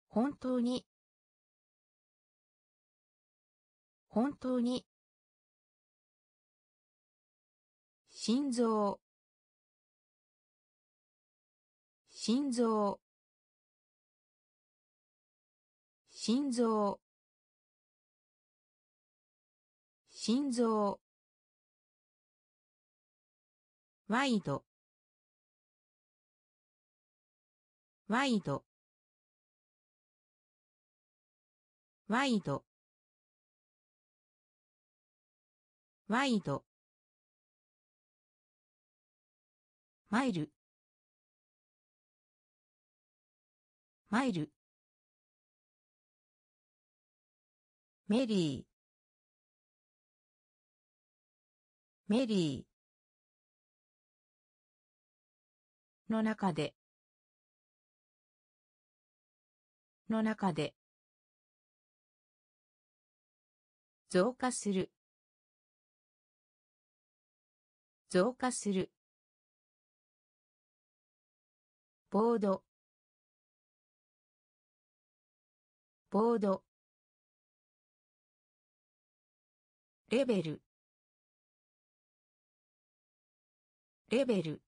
本当に。本当に。心臓。心臓。心臓。心臓。ワイド。ワイド。ワイド。ワイド。マイル。マイル。メリー。メリー。の中で。の中で。増加する。増加する。ボード。ボード。レベル。レベル。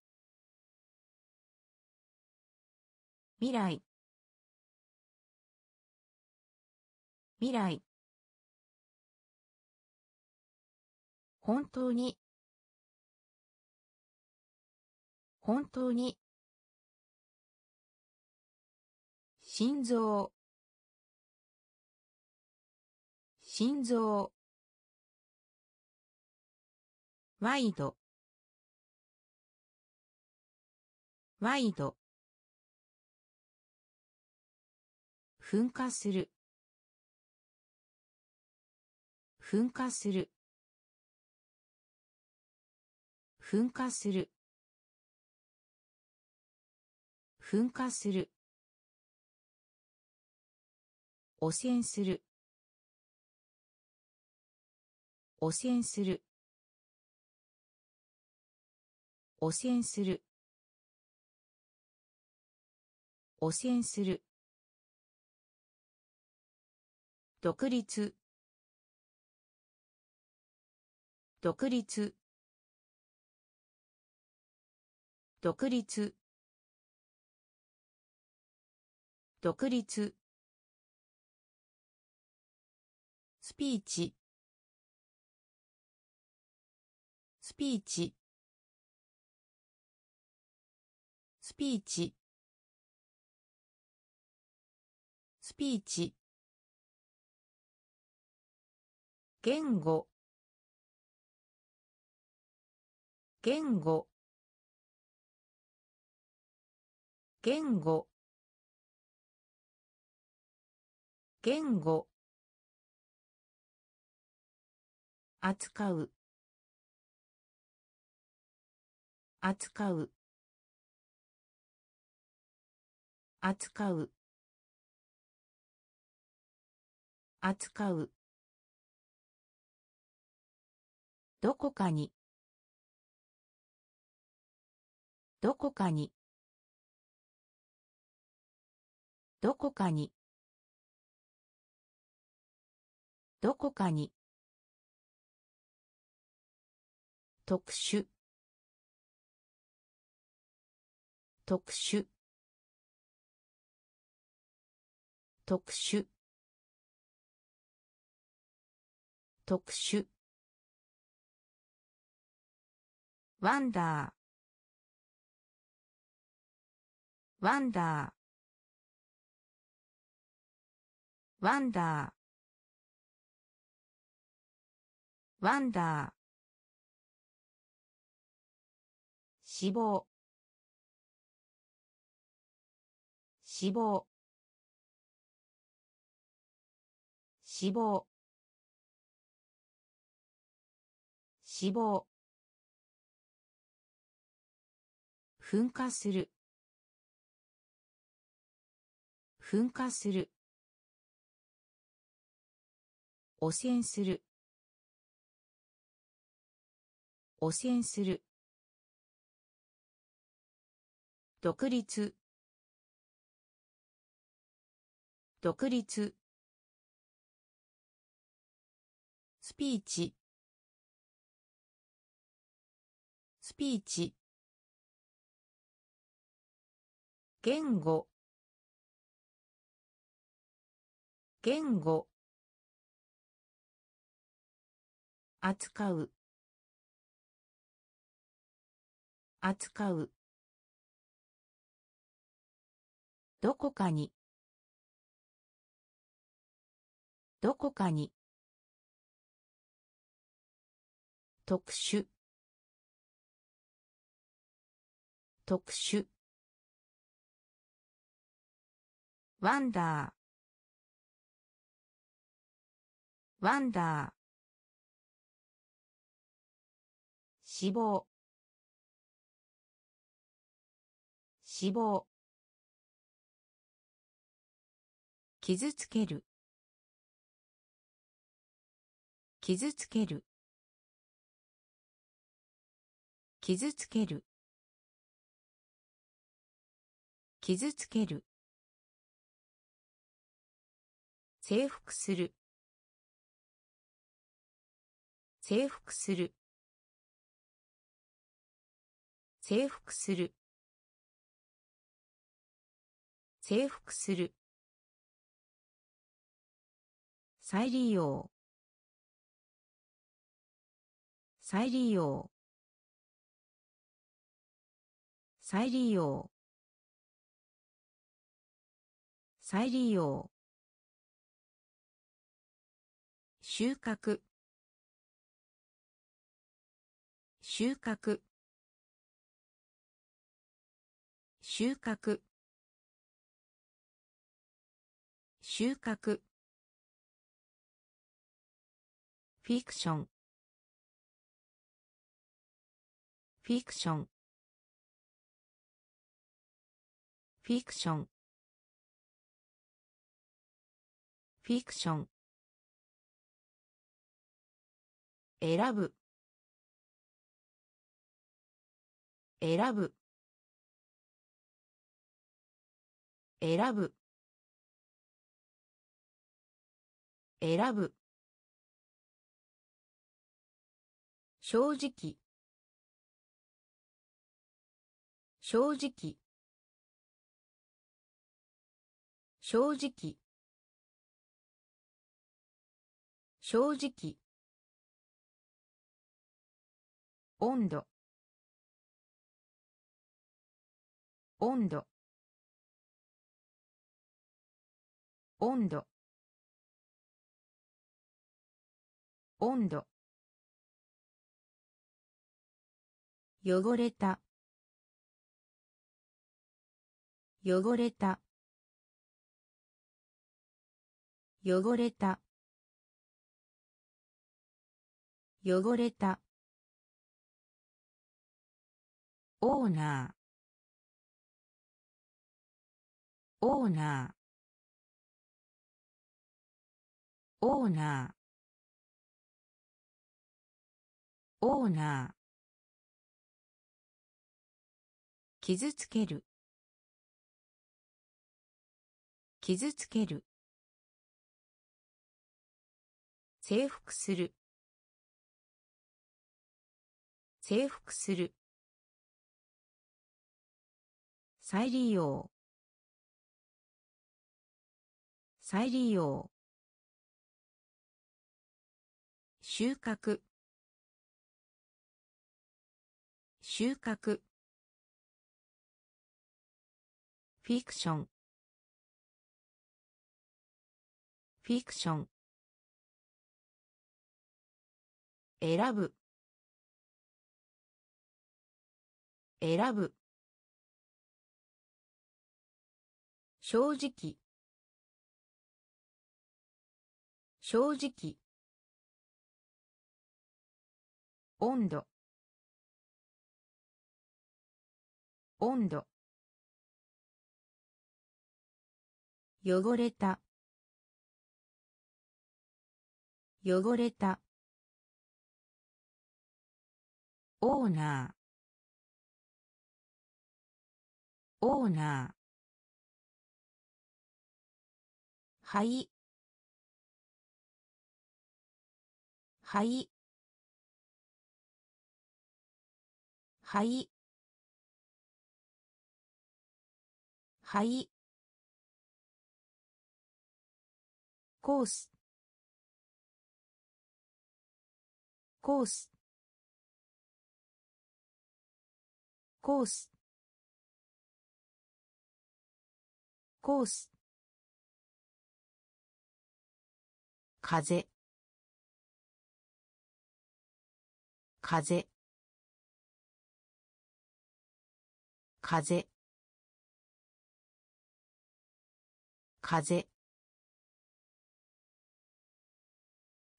未来。未来。本当に。本当に。心臓。心臓。ワイド。ワイド。噴火する。噴火する。噴火する。噴火する。汚染する。汚染する。汚染する。汚染する。独立。独立。独立。独立。スピーチ。スピーチ。スピーチ。スピーチ。言語。言語。言語。言語。扱う。扱う。扱う。扱う。どこかに。どこかに。どこかに。どこかに特殊。特殊。特殊。特殊。ワンダー。ワンダー。ワンダー。ワンダー。死亡死亡死亡死亡噴火する。噴火する。汚染する。汚染する。独立。独立。スピーチ。スピーチ。言語。言語。扱う。扱う。どこかに。どこかに。特殊。特殊。ワンダー。ワンダー。死亡。死亡。傷つける。傷つける。傷つける。傷つける。征服する。征服する。征服する。征服する。再利用。再利用。再利用。再利用。収穫。収穫。収穫。収穫。フィクションフィクションフィクションフィクション選ぶ。選ぶ。選ぶ。選ぶ。正直。正直。正直。正直。温度。温度。温度。温度。汚れた。汚れた。汚れた。汚れた。オーナー。オーナー。オーナー。オーナー。傷つける。傷つける。征服する。征服する。再利用。再利用。収穫。収穫。フィクションフィクション選ぶ。選ぶ。正直。正直。温度。温度。汚れた。汚れた。オーナー。オーナー。はいはいはいはいコース。コース。コース。コース。風。風。風。風。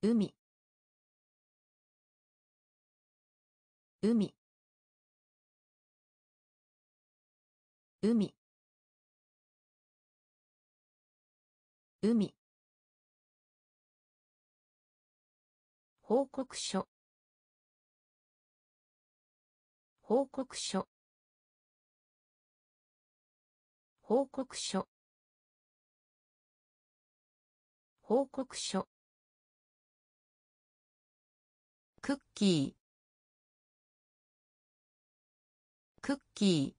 海。海。海。海。報告書。報告書。報告書。報告書。クッキー。クッキー。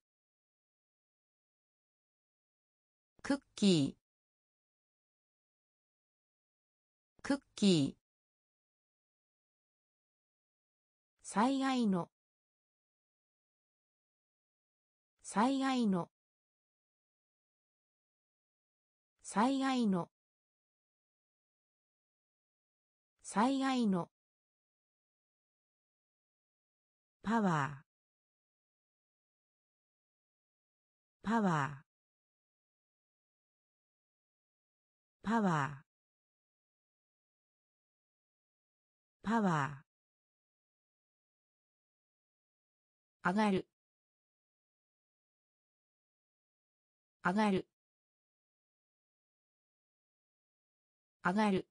クッキー。クッキー。災害の。災害の。災害の。災害の。パワー。パワー。パワー。パワー。上がる。上がる。上がる。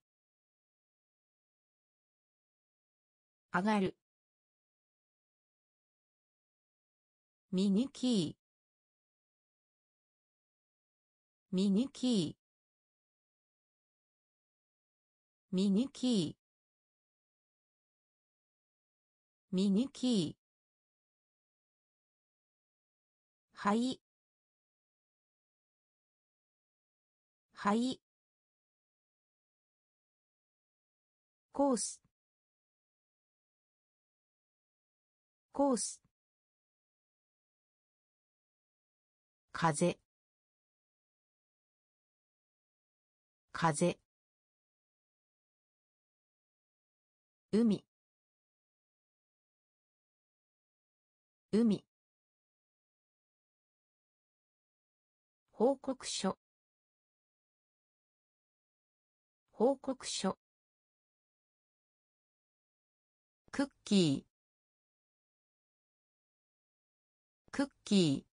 上がる。ミニキーミニキーミニキーミニキーはいはいコースコース風。風。海。海。報告書。報告書。クッキー。クッキー。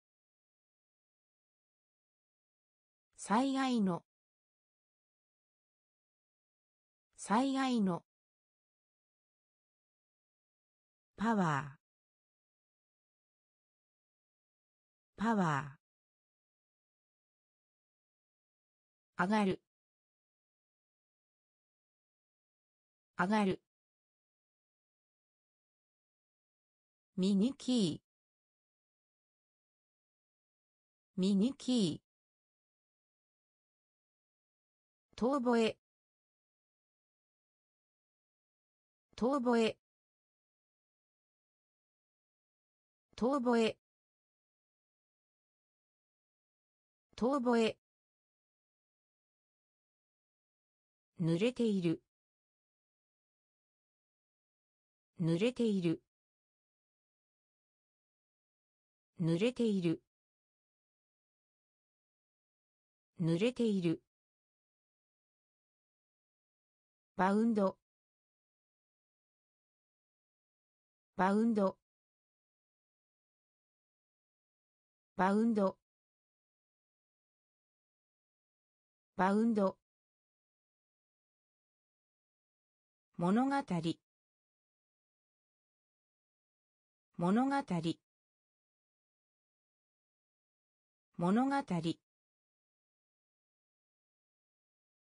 災害の。災害の。パワー。パワー。上がる。上がる。ミニキー。ミニキー。遠吠え。遠吠え。遠吠え。遠吠え。濡れている。濡れている。濡れている。濡れている。バウンド。バウンド。バウンド。バウンド。物語。物語。物語。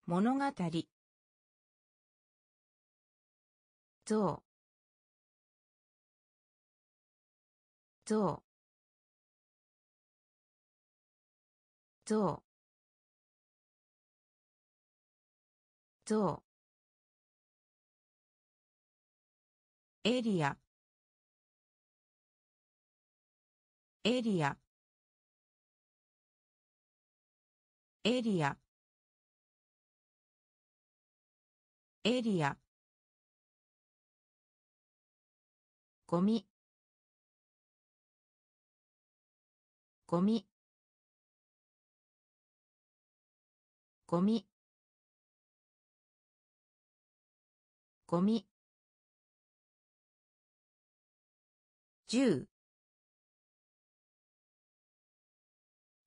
物語。象象象象エリア。エリア。エリア。エリア。ゴミ。ゴミ。ゴミ。ゴミ。十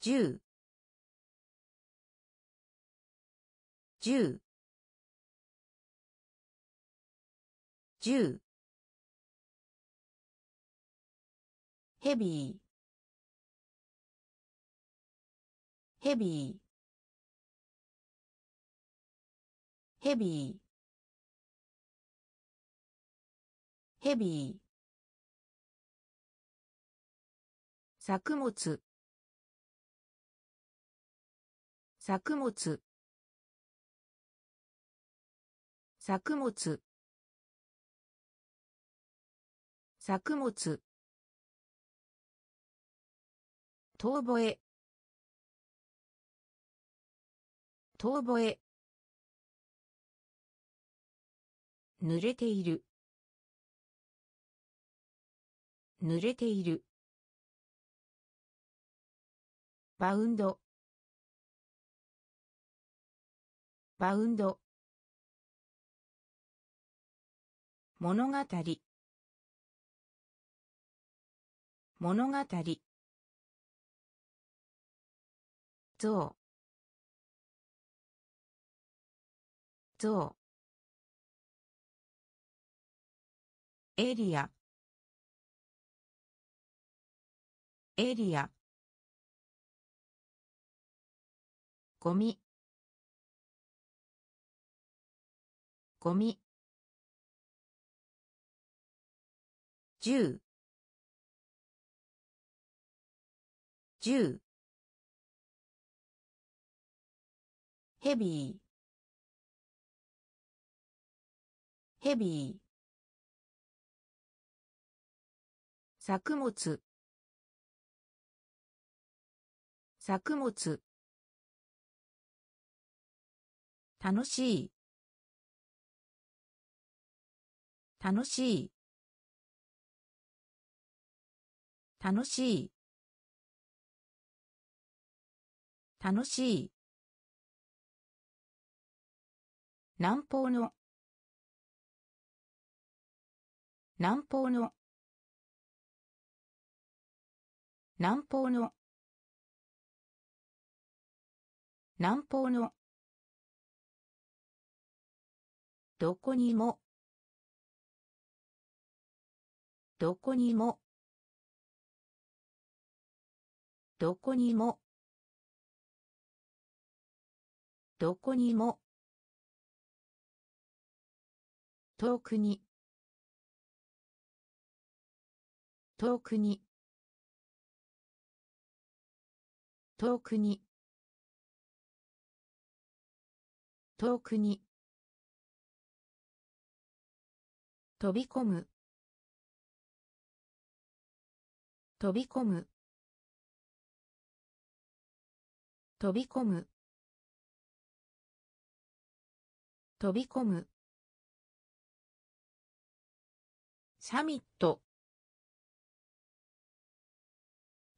十十十ヘビー。ヘビー。ヘビー。ヘビー。作物。作物。作物。作物。遠吠え。遠吠え。濡れている。濡れている。バウンド。バウンド。物語。物語。象象エリア。エリア。ゴミ。ゴミ。十十ヘビー。ヘビー。作物。作物。楽しい。楽しい。楽しい。楽しい。南方の。南方の。南方の。南方の。どこにも。どこにも。どこにも。どこにも遠くに。遠くに。遠くに。遠くに。飛び込む。飛び込む。飛び込む。飛び込む。サミット。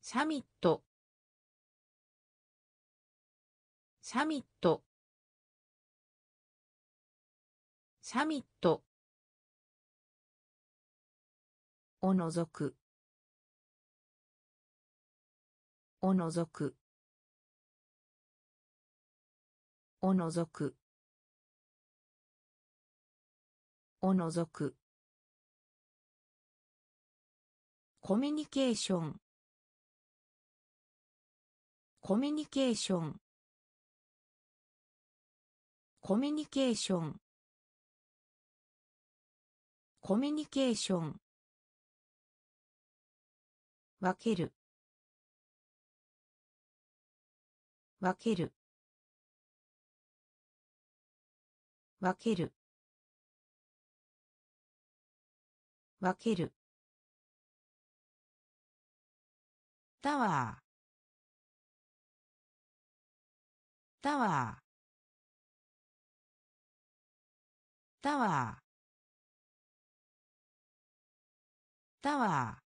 サミット。サミット。サミット。おのぞく。おのぞく。おのぞくおのぞく。コミュニケーション。コミュニケーション。コミュニケーション。コミュニケーション。分ける。分ける。分ける。分ける。タワータワータワータワ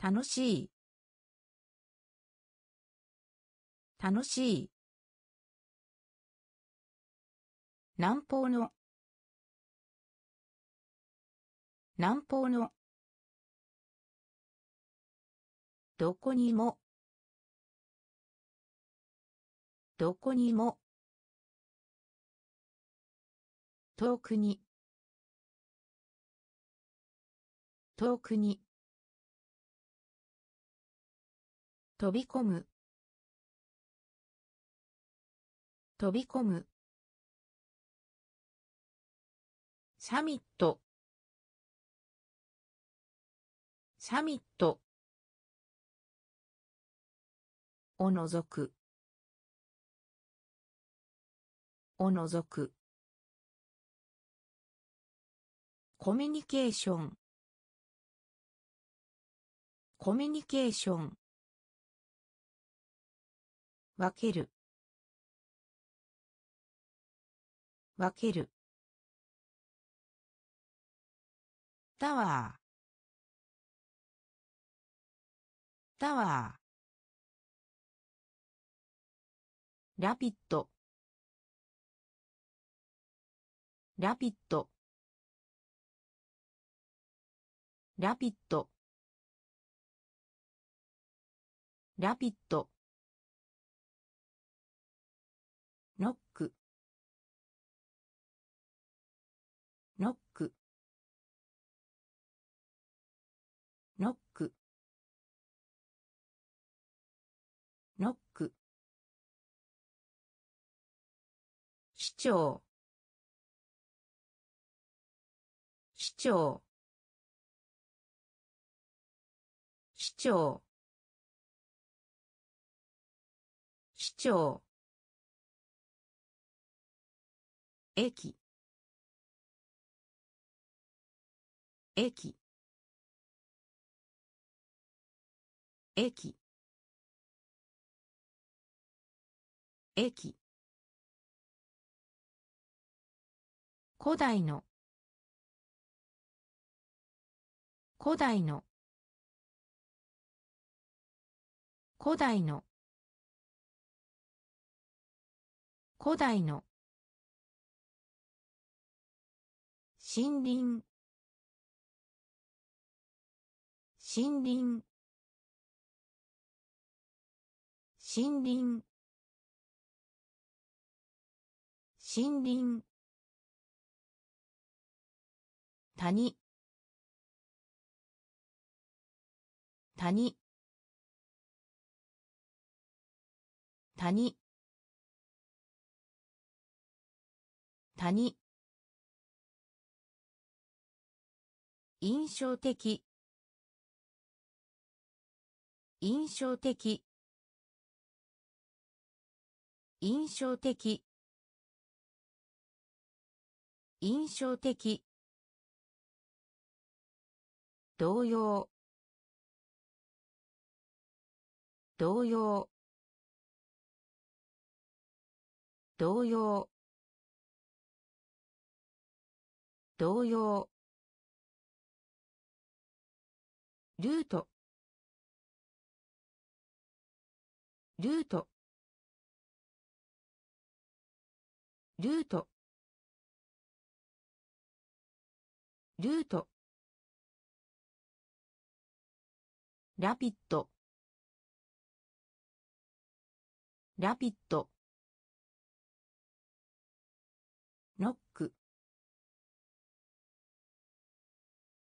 ー楽しい。楽しい。南方の。南方の。どこにも。どこにも。遠くに。遠くに。飛び込む。飛び込む。サミット。サミット。おのぞく。おのぞく。コミュニケーション。コミュニケーション。分ける。分ける。タワー。タワー。ラピッドラピッドラピッドラピッド長。市長。市長。市長。駅。駅。駅。駅。古代の。古代の。古代の。古代の。森林。森林。森林。森林。谷。谷。谷。谷。印象的。印象的。印象的。印象的。同様。同様。同様。同様。ルート。ルート。ルート。ルート。ラピッドラピッドノック。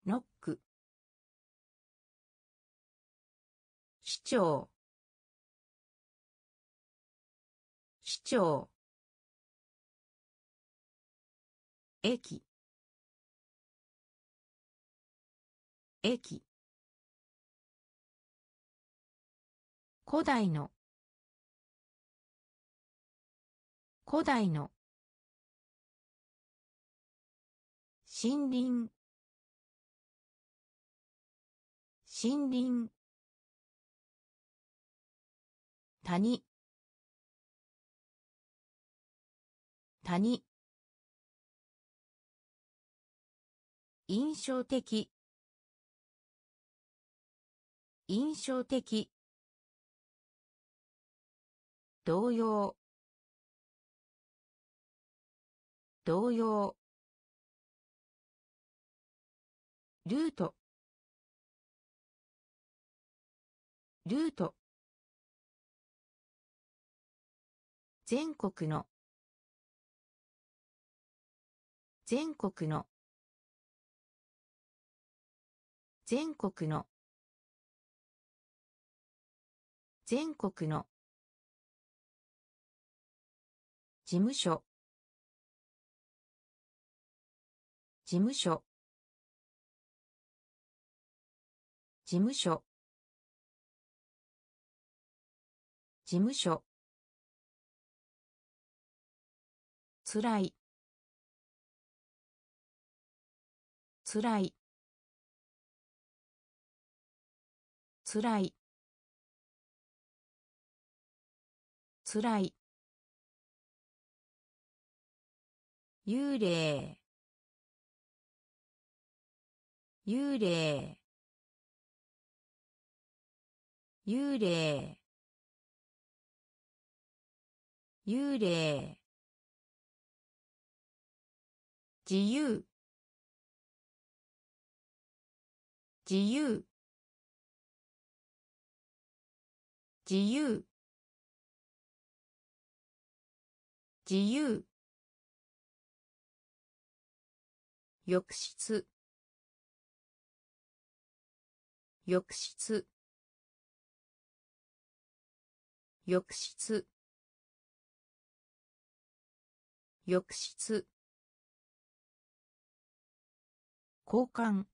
ノック。市長。市長。駅。駅。古代の。古代の。森林。森林。谷。谷。印象的。印象的。同様。同様。ルート。ルート。全国の。全国の。全国の。全国の事務所。事務所。事務所。事務所。つらい。つらい。つらい。つらい。幽霊。幽霊。幽霊。幽霊自由。自由。自由。自由。浴室。浴室。浴室。浴室。交換。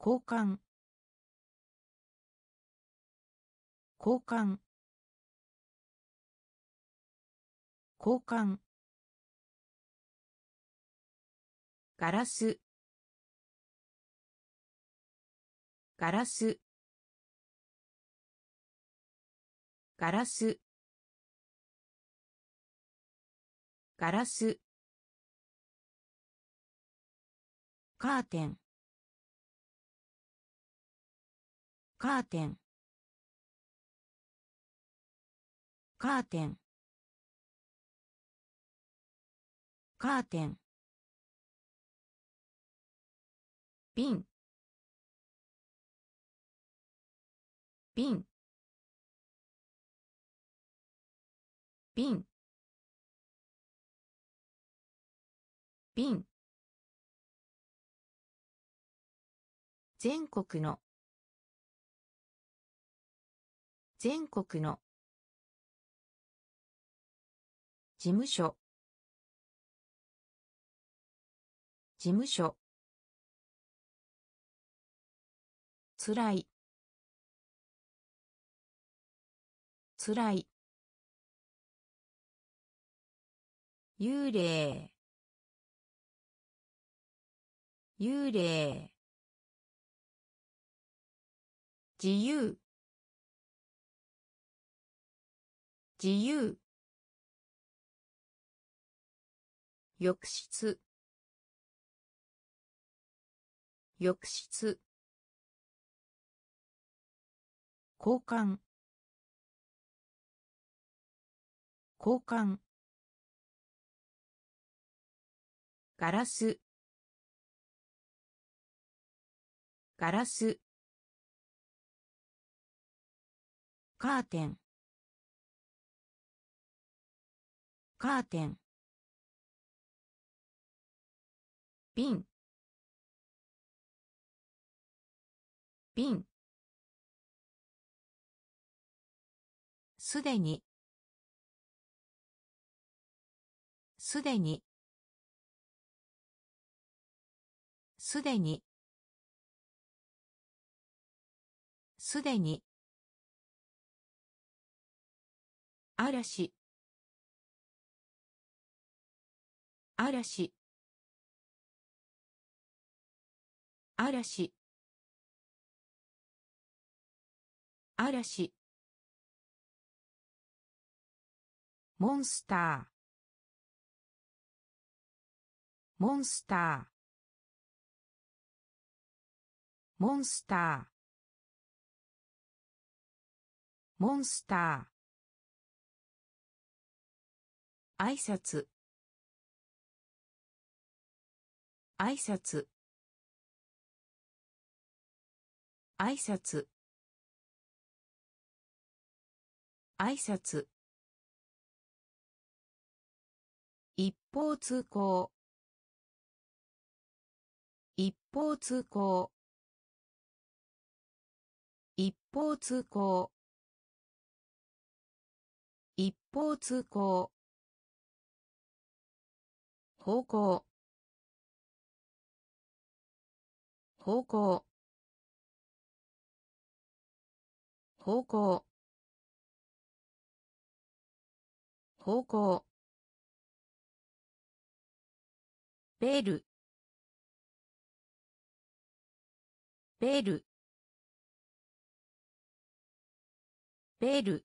交換。交換。交換。ガラス。ガラス。ガラス。ガラス。カーテン。カーテン。カーテン。カーテン。瓶。瓶。瓶。瓶。全国の。全国の。事務所。事務所。つらい。つらい。幽霊。幽霊。自由。自由。浴室。浴室。交換。交換。ガラス。ガラス。カーテン。カーテン。瓶。瓶。すでに。すでに。すでに。すでに。嵐。嵐。嵐。嵐。モンスター。モンスター。モンスター。モンスター。挨拶。挨拶。挨拶。挨拶。方通行。一方通行。一方通行。一方通行。方向方向方向方向ベルベルベル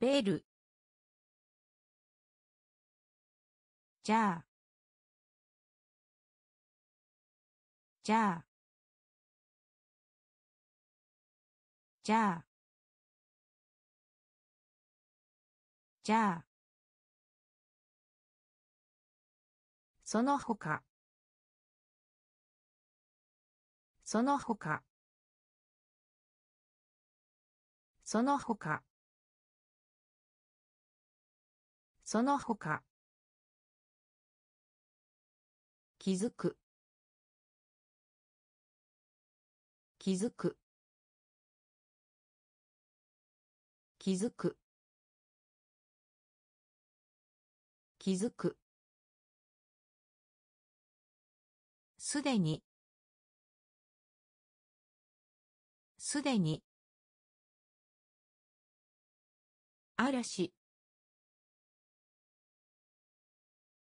ベルじゃあ。じゃあ。じゃあ。じゃあ。その他。その他。その他。その他。気づく。気づく。気づく。気づく。すでに。すでに。嵐。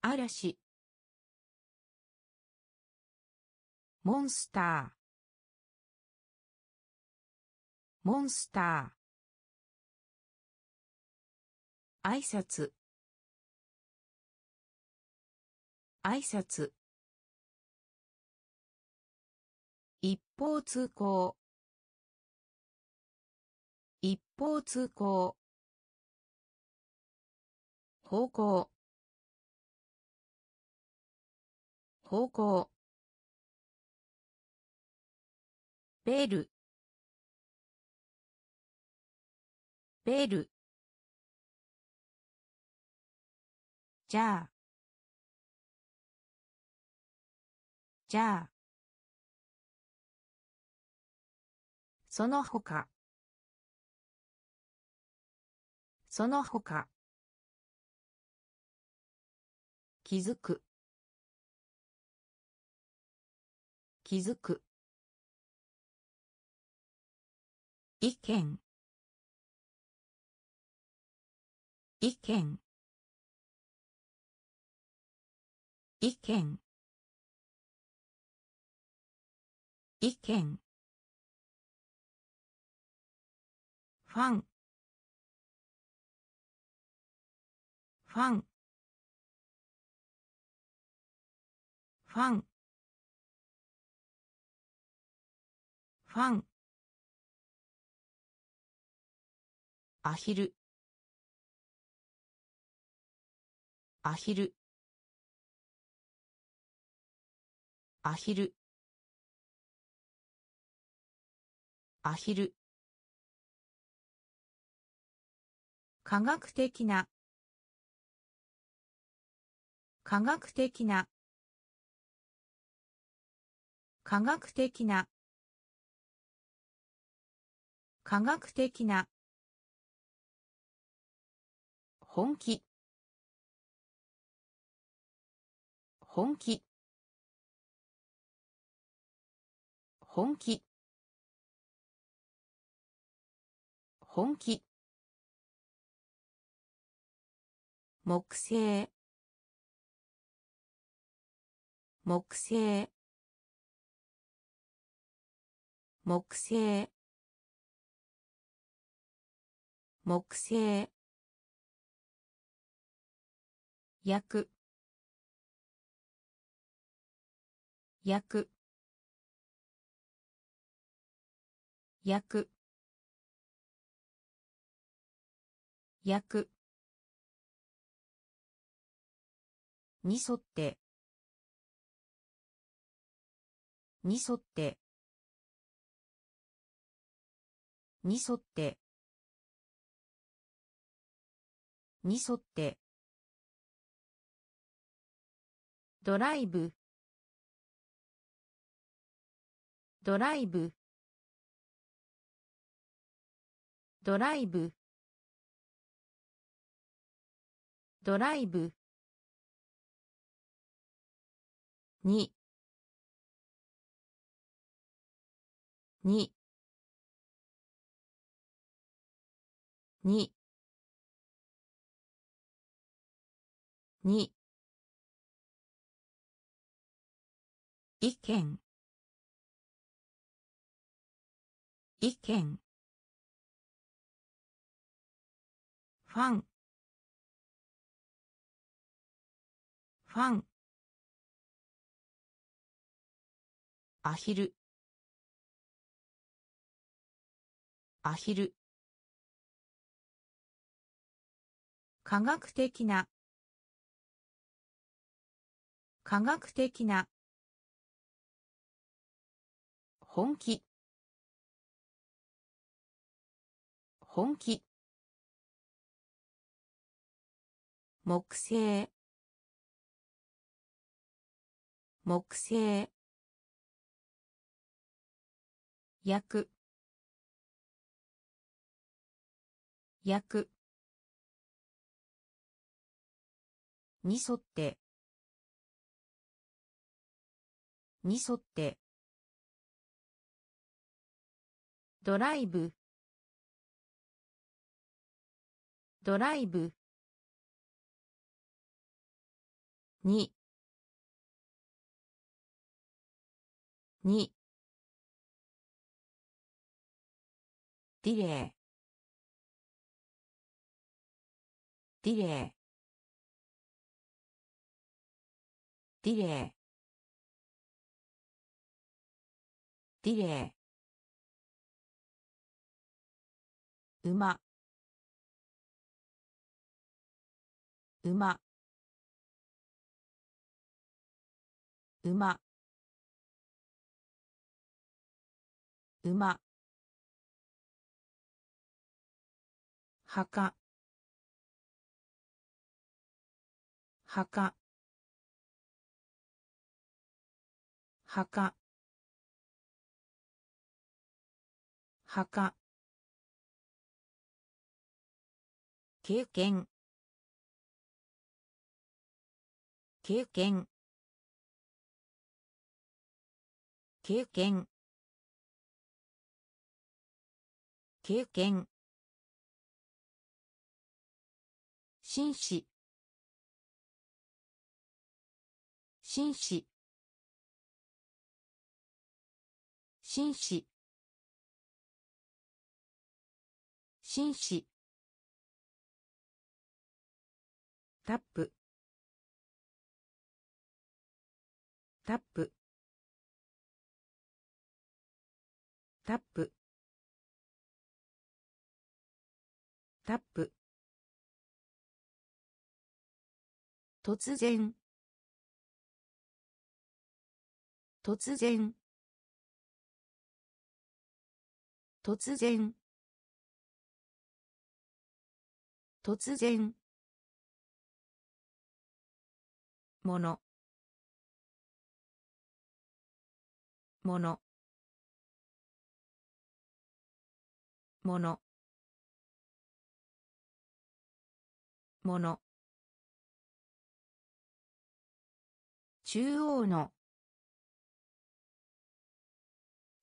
嵐。モンスター。モンスター。挨拶。挨拶。方通行。一方通行方向。方向。ベルベルじゃあじゃあその他。その他。気づく。気づく。意見。意見。意見。意見。ファン。ファン。ファン。ファン。アヒル。アヒル。アヒル。アヒル。科学的な。科学的な。科学的な。科学的な。本気。本気。本気。本気。木星。木星。木星。木星。焼く焼く焼く焼くに沿って。に沿って。に沿って。に沿って。ドライブ。ドライブ。ドライブ。ドライブ。に。に。に。に。意見。意見。ファン。ファン。アヒル。アヒル。科学的な。科学的な。本気。本気。木星。木星。焼く焼くに沿って。に沿って。ドライブ。ドライブ。に。に。ディレイ。ディレイ。ディレイ。ディレイ。馬。馬。馬。馬。墓。墓。墓。墓。経験。経験。経験。経験。紳士。紳士。紳士。紳士。タップ。タップ。タップ。タップ。突然。突然。突然。突然。ものものものもの中央の。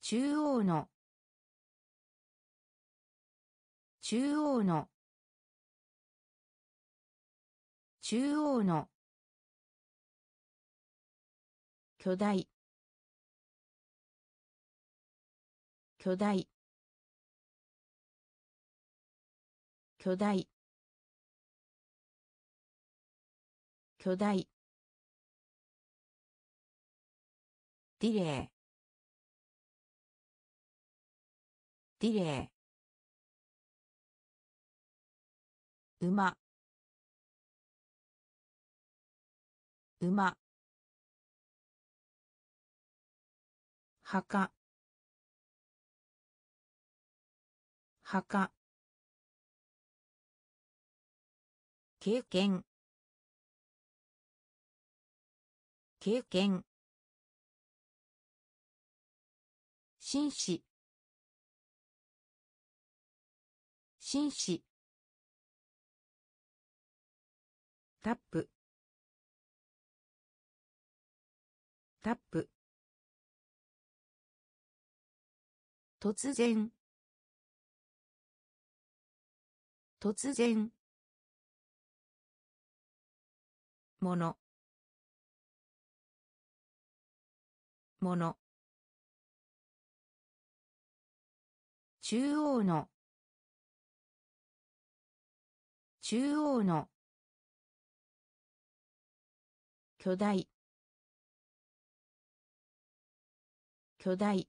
中央の。中央の。中央の。巨大。巨大。巨大。巨大。ディレイ。ディレイ。馬。馬。墓。墓。経験。経験。紳士。紳士。タップ。タップ。突然。突然。ものもの中央の。中央の。巨大。巨大。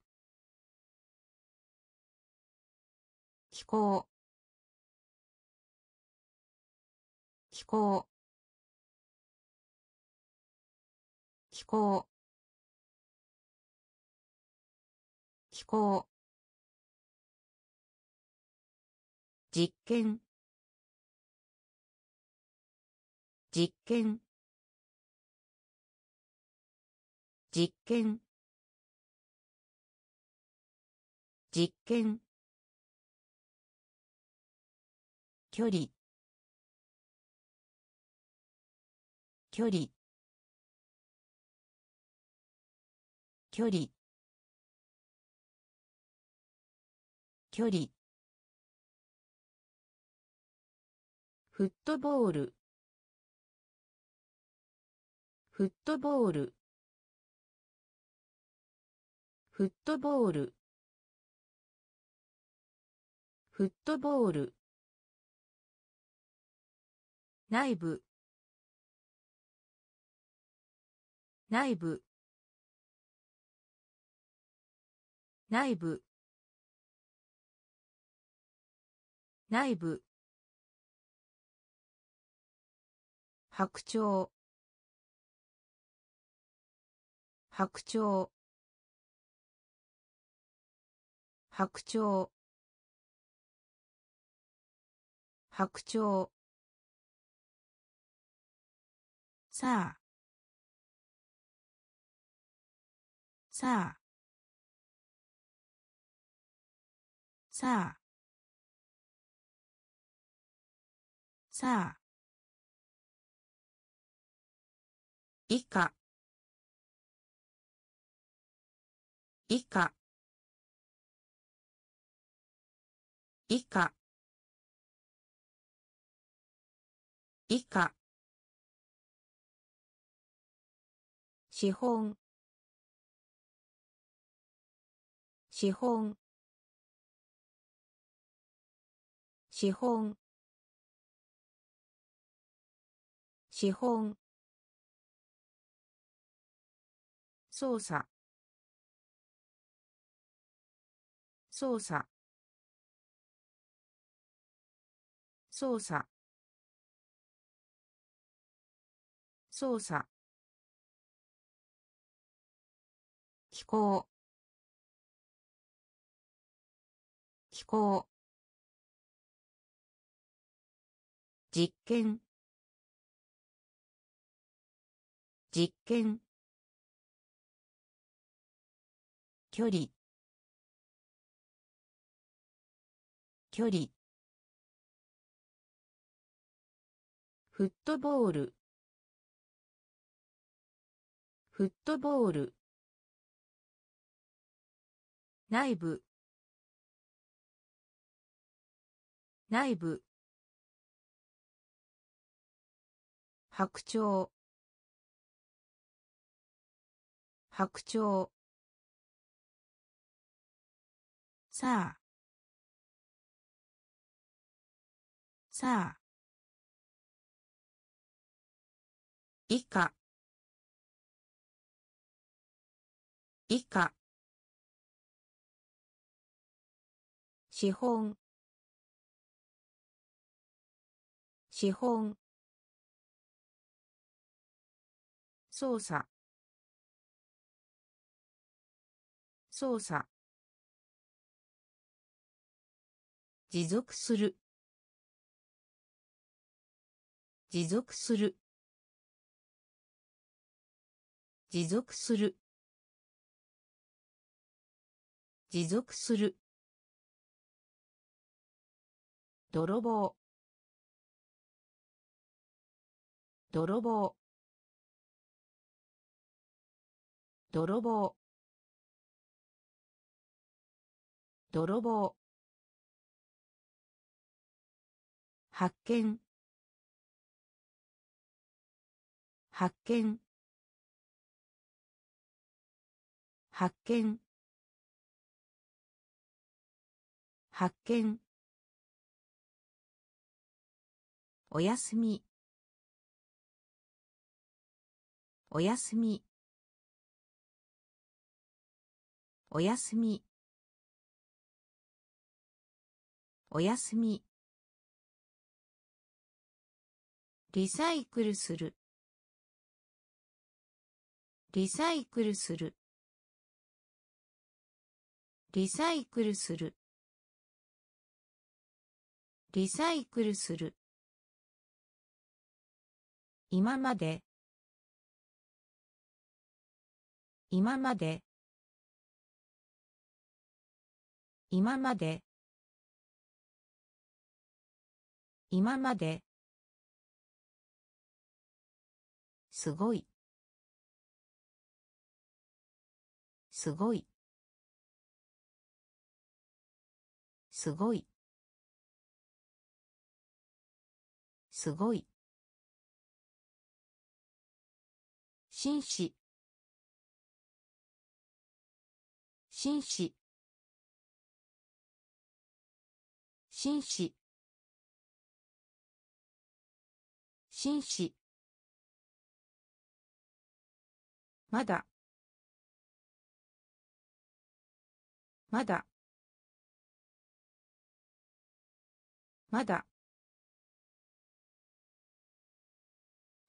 気候。気候。気候。気候。実験。実験。実験。実験。距離。距離。距離。距離。フットボール。フットボール。フットボール。フットボール。内部。内部。内部。内部。白鳥。白鳥。白鳥。白鳥。さあ。さあ。さあ。さあ。以下。以下。以下。以下。資本。資本。資本。資本。操作。操作。操作。操作。気候気候実験。実験。距離。距離。フットボール。フットボール。内部。内部。白鳥。白鳥。さあ。さあ。以下。以下。資本。資本。操作。操作。持続する。持続する。持続する。持続する。泥棒。泥棒。泥棒。泥棒。発見。発見。発見。発見。おやすみ。おやすみ。おやすみ。おやすみ。リサイクルする。リサイクルする。リサイクルする。リサイクルする。今まで。今まで。今まで。今まで。すごい。すごい。すごい。すごい。紳士。紳士。紳士。紳士。まだ。まだ。まだ。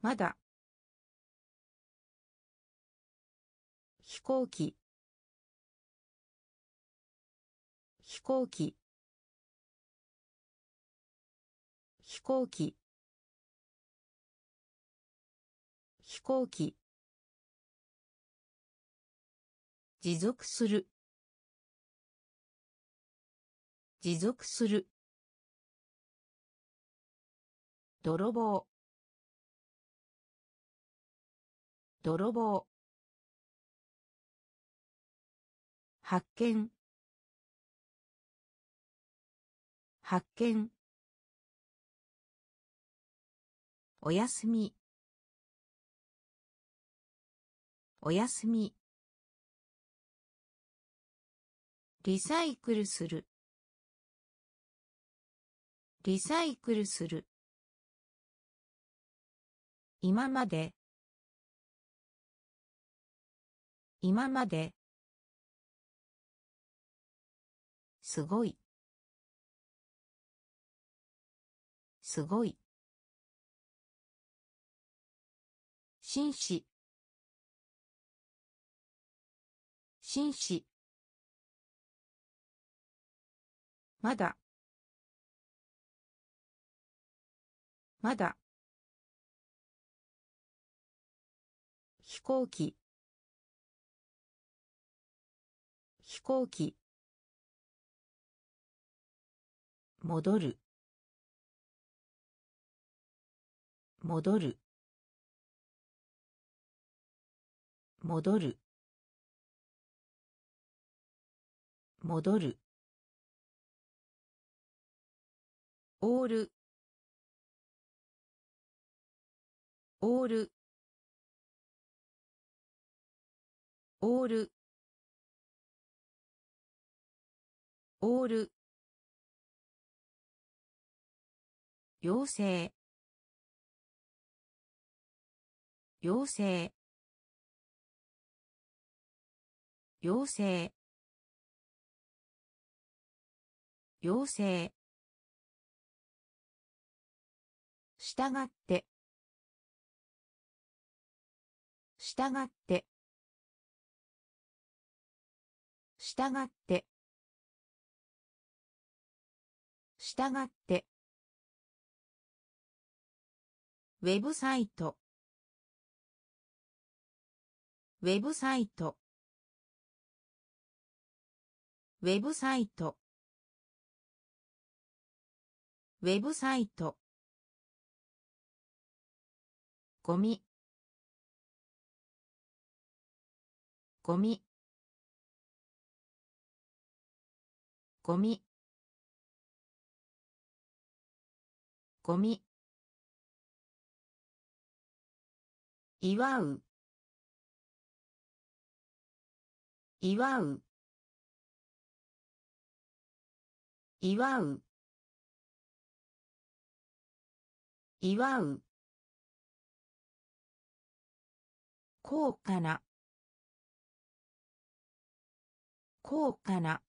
まだ。飛行機。飛行機。飛行機。飛行機。持続する。持続する。泥棒。泥棒。発見。発見。おやすみ。おやすみ。リサイクルする。リサイクルする。今まで。今まで。すごい。すごい。紳士。紳士。まだ。まだ。飛行機。飛行機。戻る。戻る。戻る。戻る。オール。オール。オール。オール。妖精。妖精。妖精。妖精。したがって。したがって。したがって。したがって。ウェブサイト。ウェブサイト。ウェブサイト。ウェブサイト。ゴミ。ゴミ。ゴミ。ゴミ。祝う。祝う。祝う。祝う。高価な。高価な。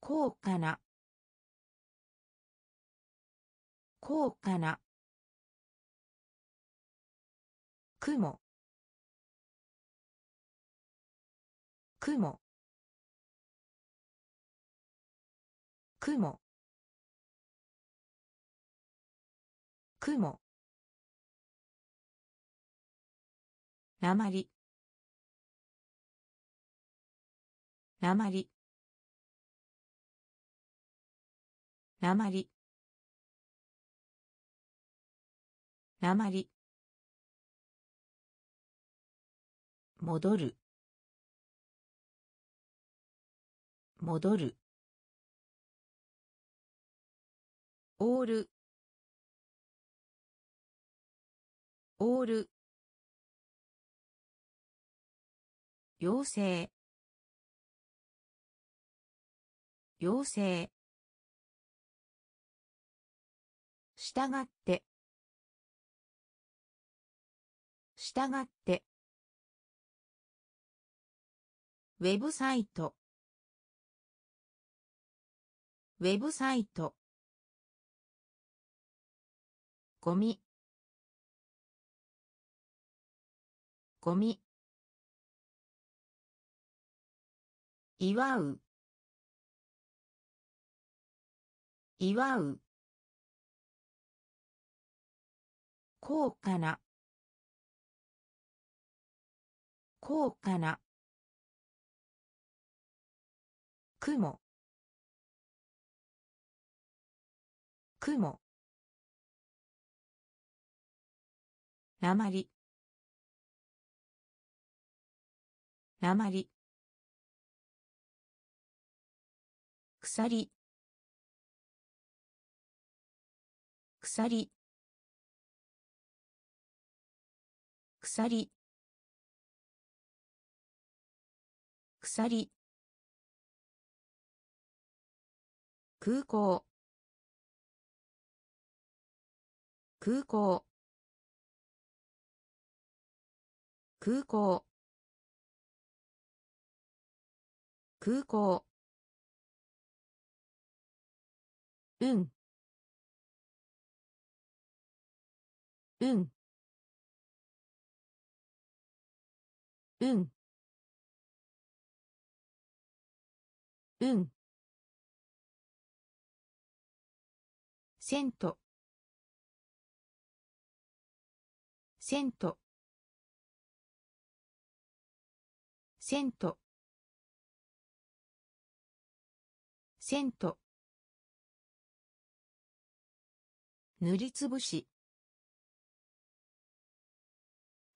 高価な。高価な。雲。雲。雲。雲。なまりなまりなまりなまり戻る。戻る。オール。オール。妖精妖精従って。従って。ウェブサイト。ウェブサイト。ゴミ。ゴミ。祝う。祝う。高価な。高価な。雲。雲。なまりなまり鎖鎖鎖鎖空港。空港。空港。空港。うん。うん。うん。うん。セントセントセントセント塗りつぶし。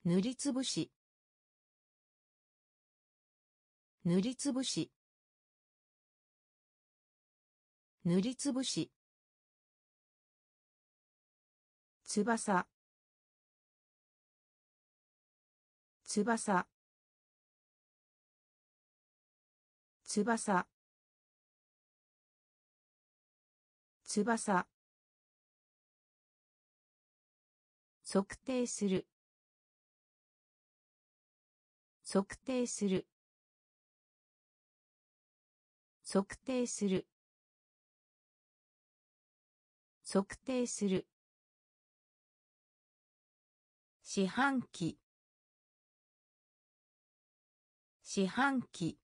塗りつぶし。塗りつぶし。塗りつぶし。翼。翼。翼。翼。測定する。測定する。測定する。測定する。四半期。四半期。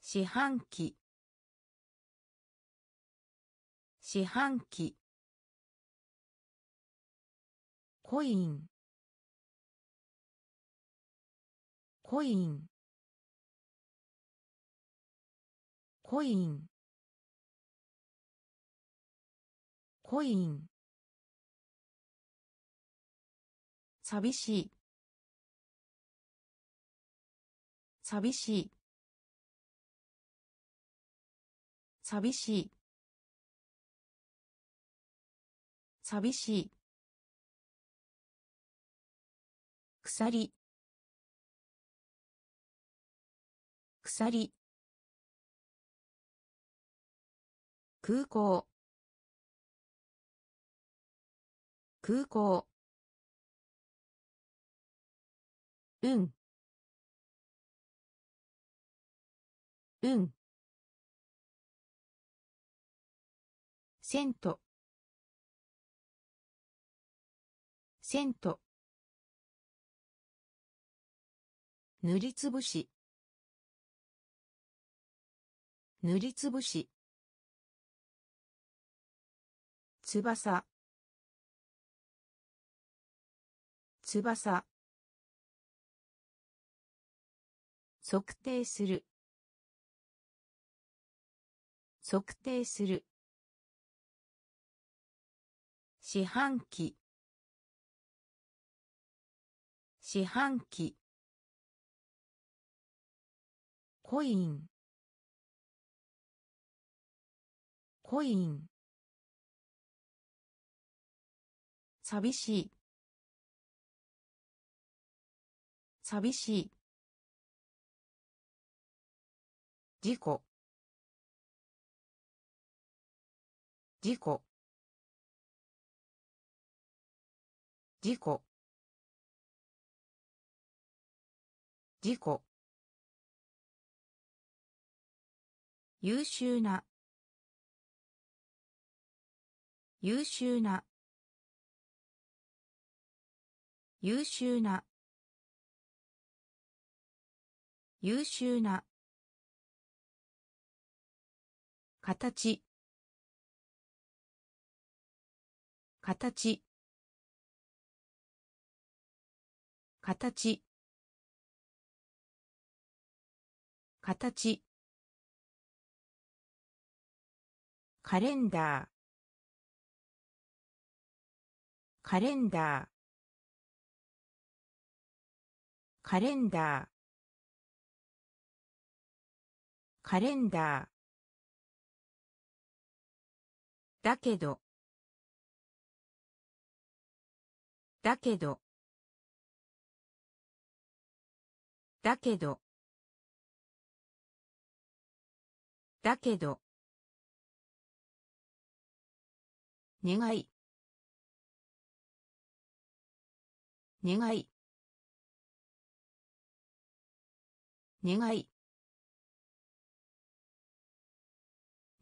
四半期。四半期。コイン。コイン。コイン。コイン。寂しい。寂しい。寂しい。寂しい。鎖。鎖。空港。空港。うんうんセントセント塗りつぶし。塗りつぶし。翼。翼。測定する。測定する。四半期。四半期。コイン。コイン。寂しい。寂しい。事故。事故。事故。事故優秀な。優秀な。優秀な。優秀な。形。形。形。形。カレンダー。カレンダー。カレンダー。カレンダー。だけど。だけど。だけど。だけど。願い。願い。願い。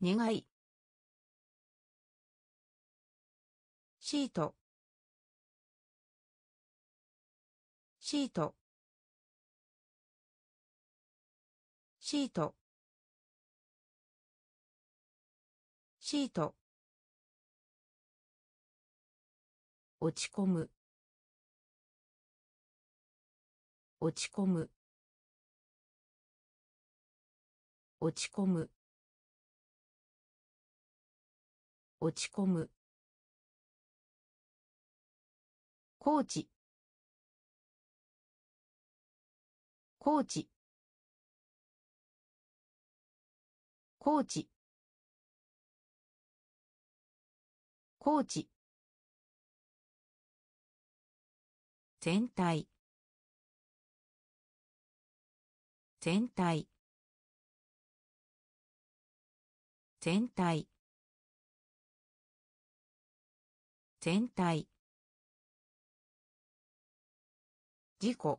願い。シート。シート。シート。シート。落ち込む。落ち込む。落ち込む。落ち込む。コーチコーチコーチコーチ全体。全体。全体。全体。事故。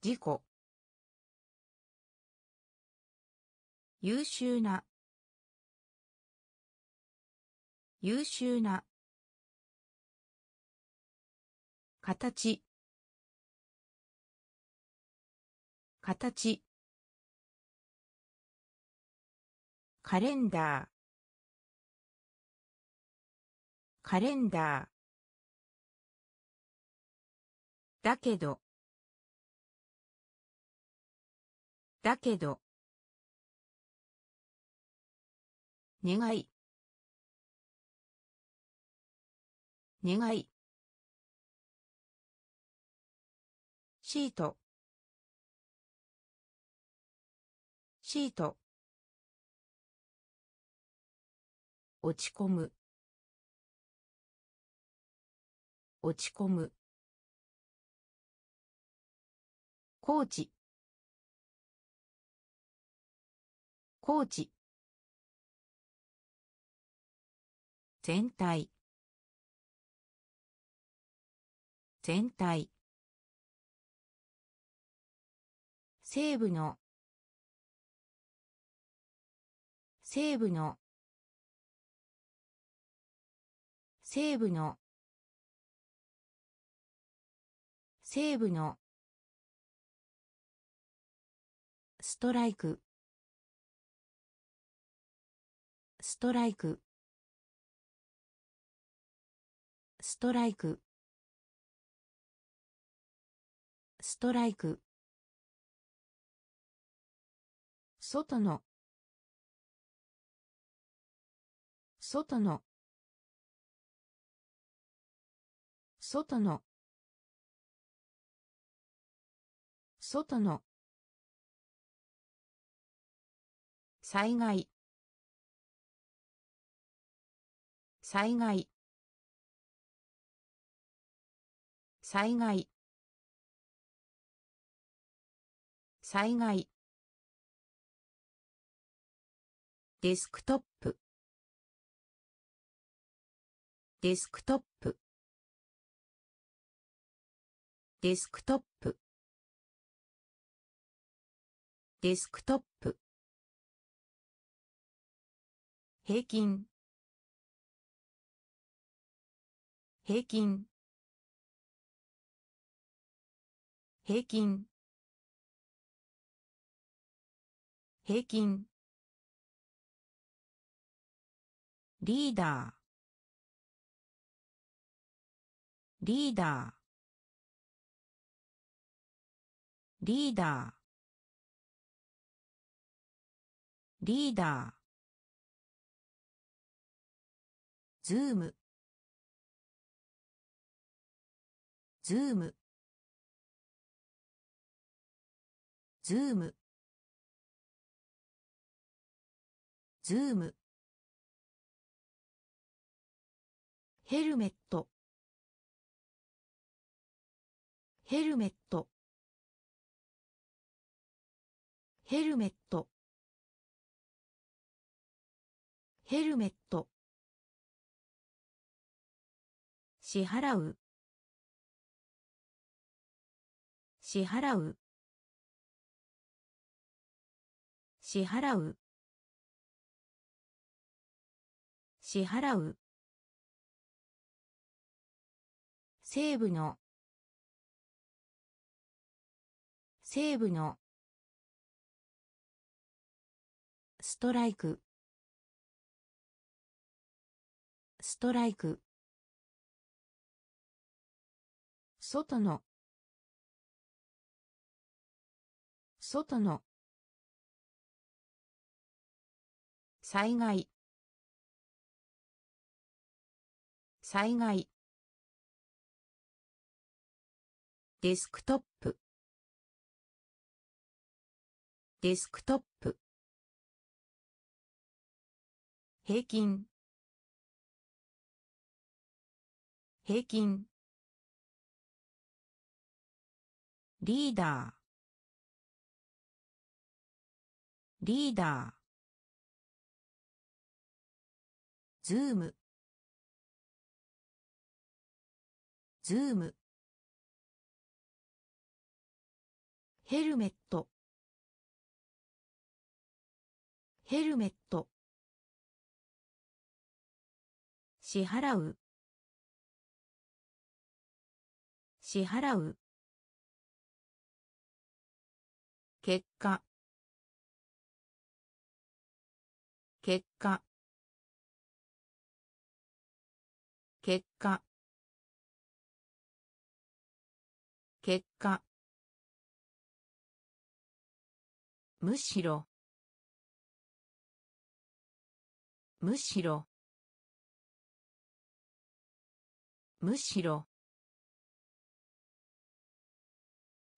事故。優秀な。優秀な。形。形。カレンダー。カレンダー。だけど。だけど。願い。願い。シート。シート。落ち込む。落ち込む。コーチコーチ全体。全体。西部の西部の西部の西部のストライク。ストライク。ストライク。ストライク。外の。外の。外の。外の。災害。災害。災害。災害。デスクトップ。デスクトップ。デスクトップ。デスクトップ。平均。平均。平均。平均。リーダー。リーダー。リーダー。リーダー。ズーム。ズーム。ズーム。ズーム。ヘルメット。ヘルメット。ヘルメット。ヘルメット。支払う。支払う。支払う。支払う。西部の西部のストライク。ストライク。外の。外の。災害。災害。デスクトップ。デスクトップ。平均。平均。リーダー。リーダー。ズーム。ズーム。ヘルメット。ヘルメット。支払う。支払う。結果。結果。結果。結果。むしろ。むしろ。むしろ。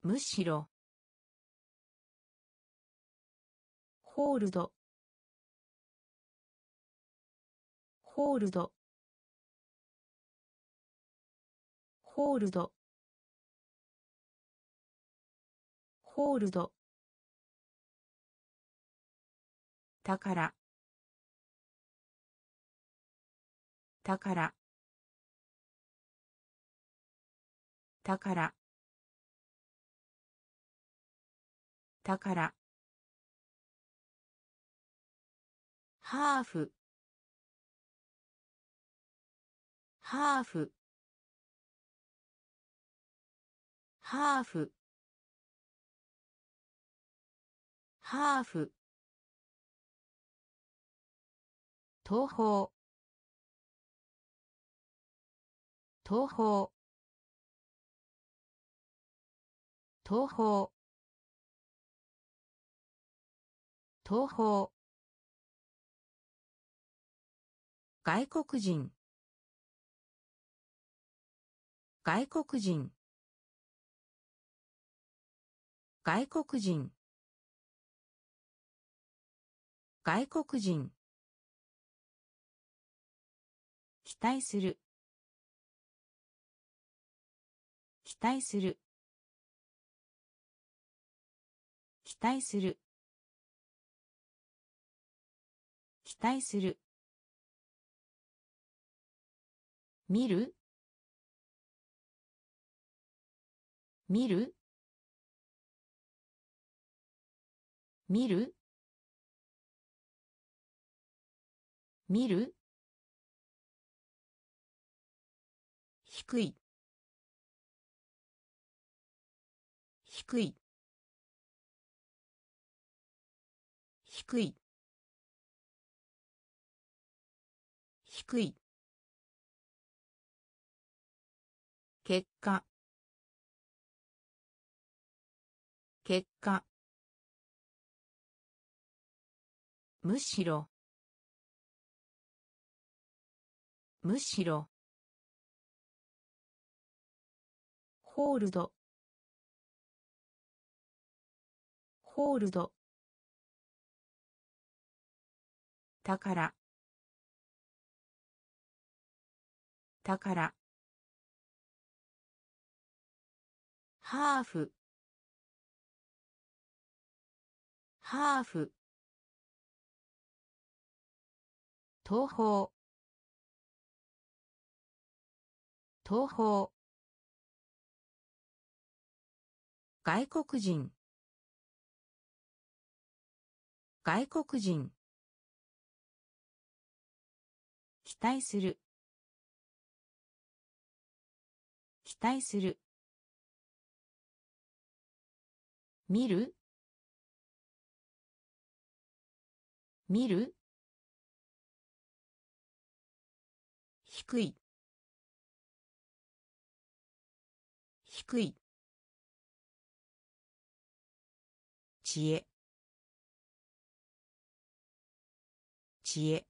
むしろ。ホールド。ホールド。ホールド。ホールド。宝宝宝宝ハーフ。ハーフ。ハーフ。ハーフ。東方東方東方東方外国人。外国人。外国人。外国人。期待する。期待する。期待する。期待する。見る？見る？見る？見る？低い。低い。低い。低い。結果。結果。むしろ。むしろ。ホールド。ホールド。宝宝ハーフ。ハーフ。東方東方外国人。外国人。期待する。期待する。見る？見る？低い。低い。知恵。知恵。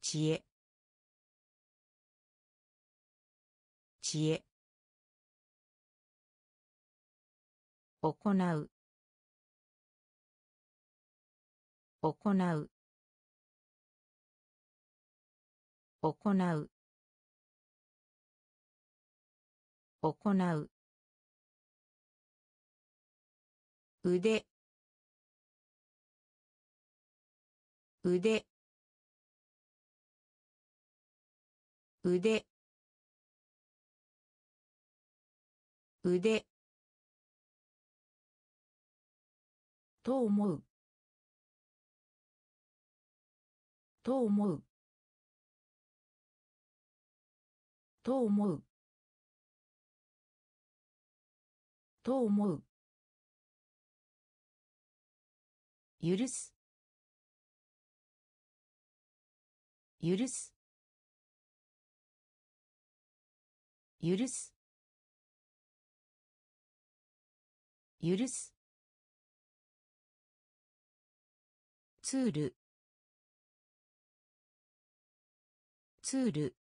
知恵。知恵。行う。行う。行う。行う。腕。腕。腕。腕。と思う。と思う。と思う。と思う。許す。許す。許す。許す。ツール。ツール。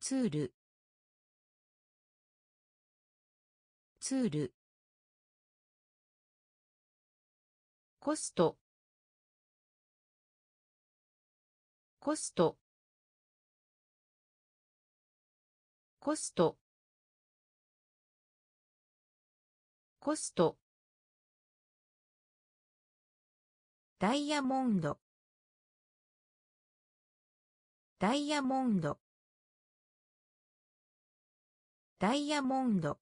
ツール。ツール。コスト。コスト。コスト。コスト。ダイヤモンド。ダイヤモンド。ダイヤモンド。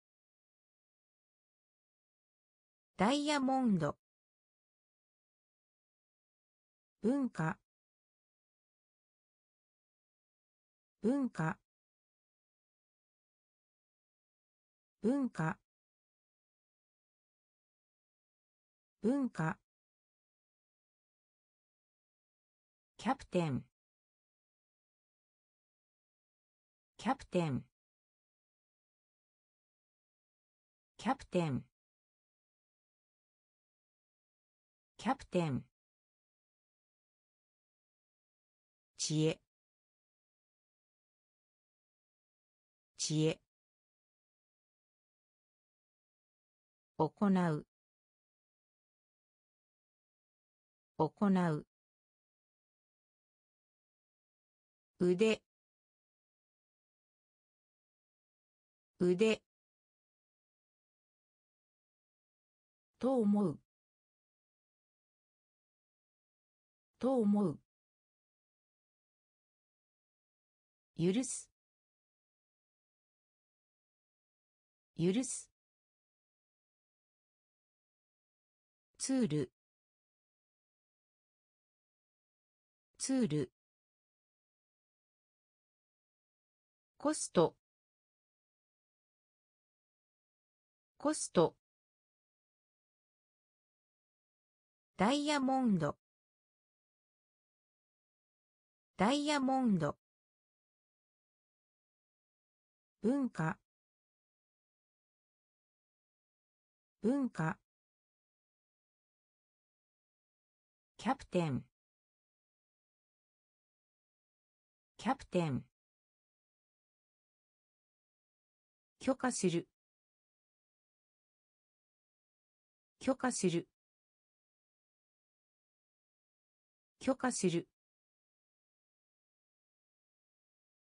ダイヤモンド。文化。文化。文化。文化。キャプテン。キャプテン。キャプテン。キャプテン。知恵。知恵。行う。行う。腕。腕。と思う。と思う。許す。許す。ツール。ツール。コスト。コスト。ダイヤモンド。ダイヤモンド。文化。文化。キャプテン。キャプテン。許可する。許可する。許可する。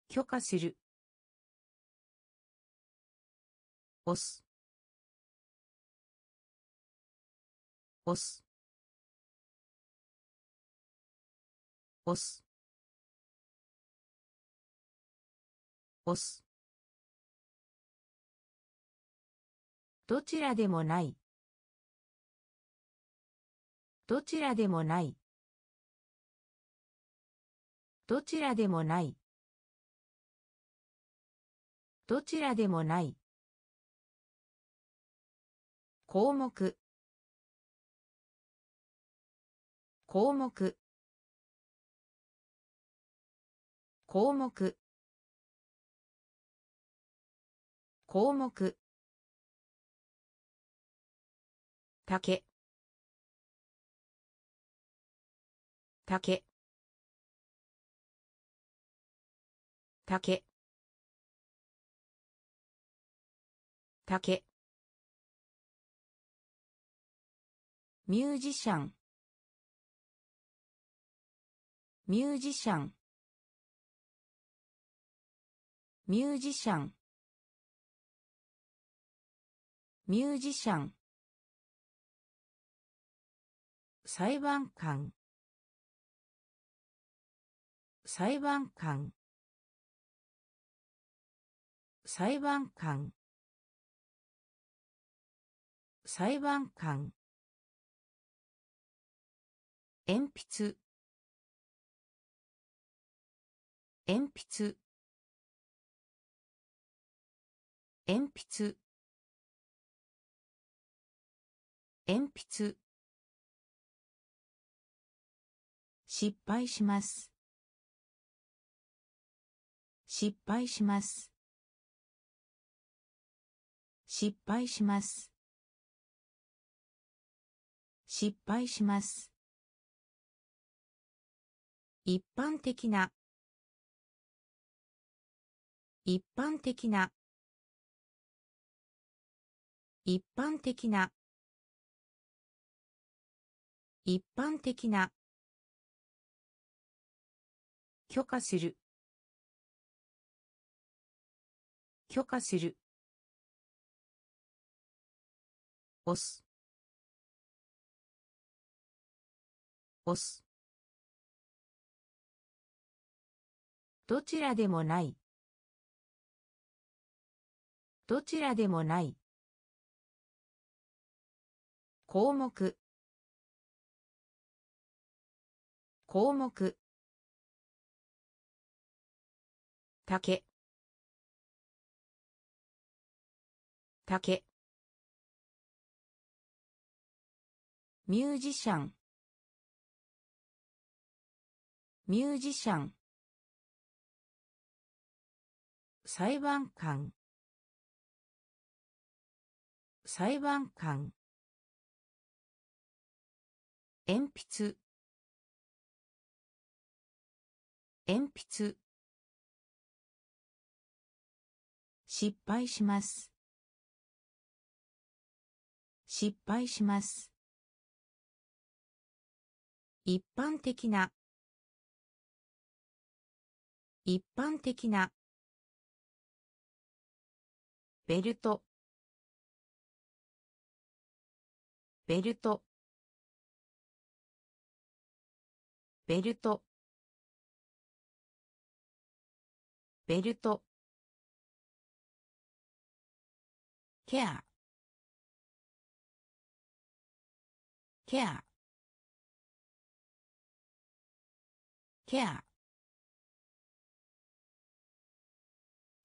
許可する。押す。押す。押す。押す。どちらでもない。どちらでもない。どちらでもない。どちらでもない。項目。項目。項目。項目。竹。竹。竹。竹。ミュージシャン。ミュージシャン。ミュージシャン。ミュージシャン。裁判官。裁判官。裁判官。裁判官。鉛筆。鉛筆。鉛筆。鉛筆。失敗します。失敗します。失敗します。失敗します。一般的な。一般的な。一般的な。一般的な。許可する。許可する。押す。押す。どちらでもない。どちらでもない。項目。項目。竹。竹。ミュージシャン。ミュージシャン。裁判官。裁判官。鉛筆。鉛筆。失敗します。失敗します。一般的な。一般的な。ベルト。ベルト。ベルト。ベルト。ケア。ケア。ケア。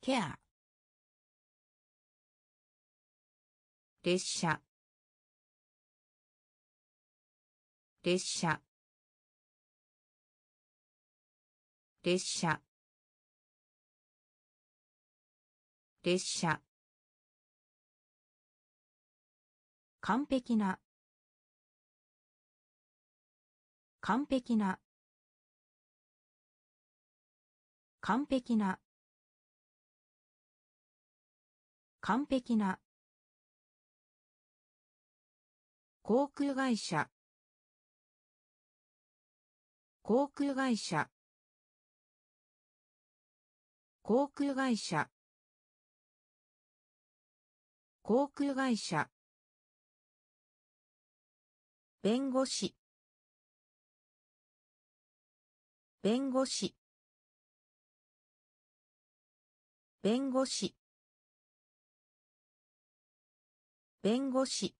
ケア。列車。列車。列車。列車。完璧な。完璧な。完璧な。完璧な。航空会社。航空会社。航空会社。航空会社。弁護士。弁護士。弁護士。弁護士。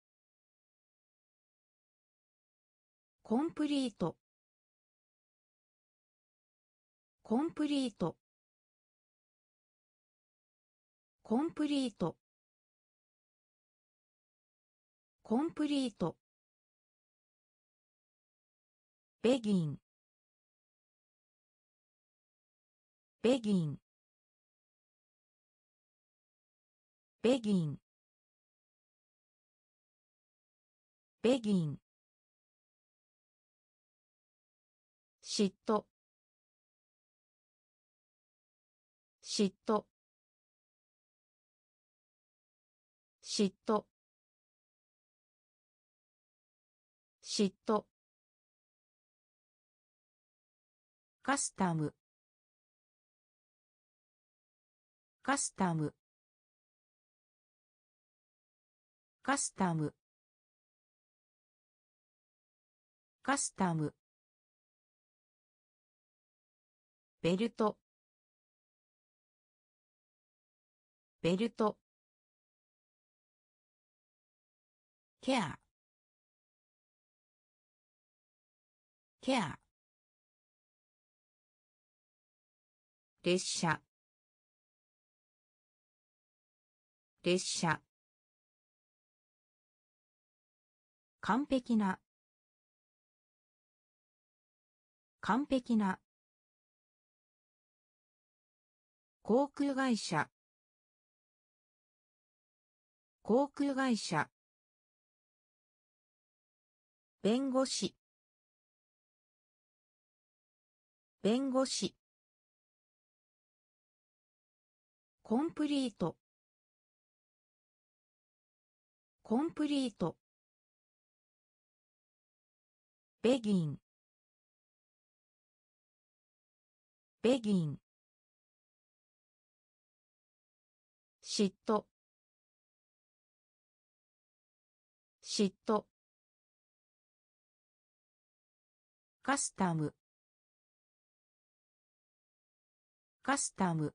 コンプリート。コンプリート。コンプリート。コンプリート。ベギン。ベギン。ベギン。ベギン。嫉妬。嫉妬。嫉妬。嫉妬。カスタム。カスタム。カスタム。カスタム。ベルト。ベルト。ケア。ケア。列車。列車。完璧な。完璧な。航空会社。航空会社。弁護士。弁護士。コンプリート。コンプリート。ベギン。ベギン。嫉妬。嫉妬。カスタム。カスタム。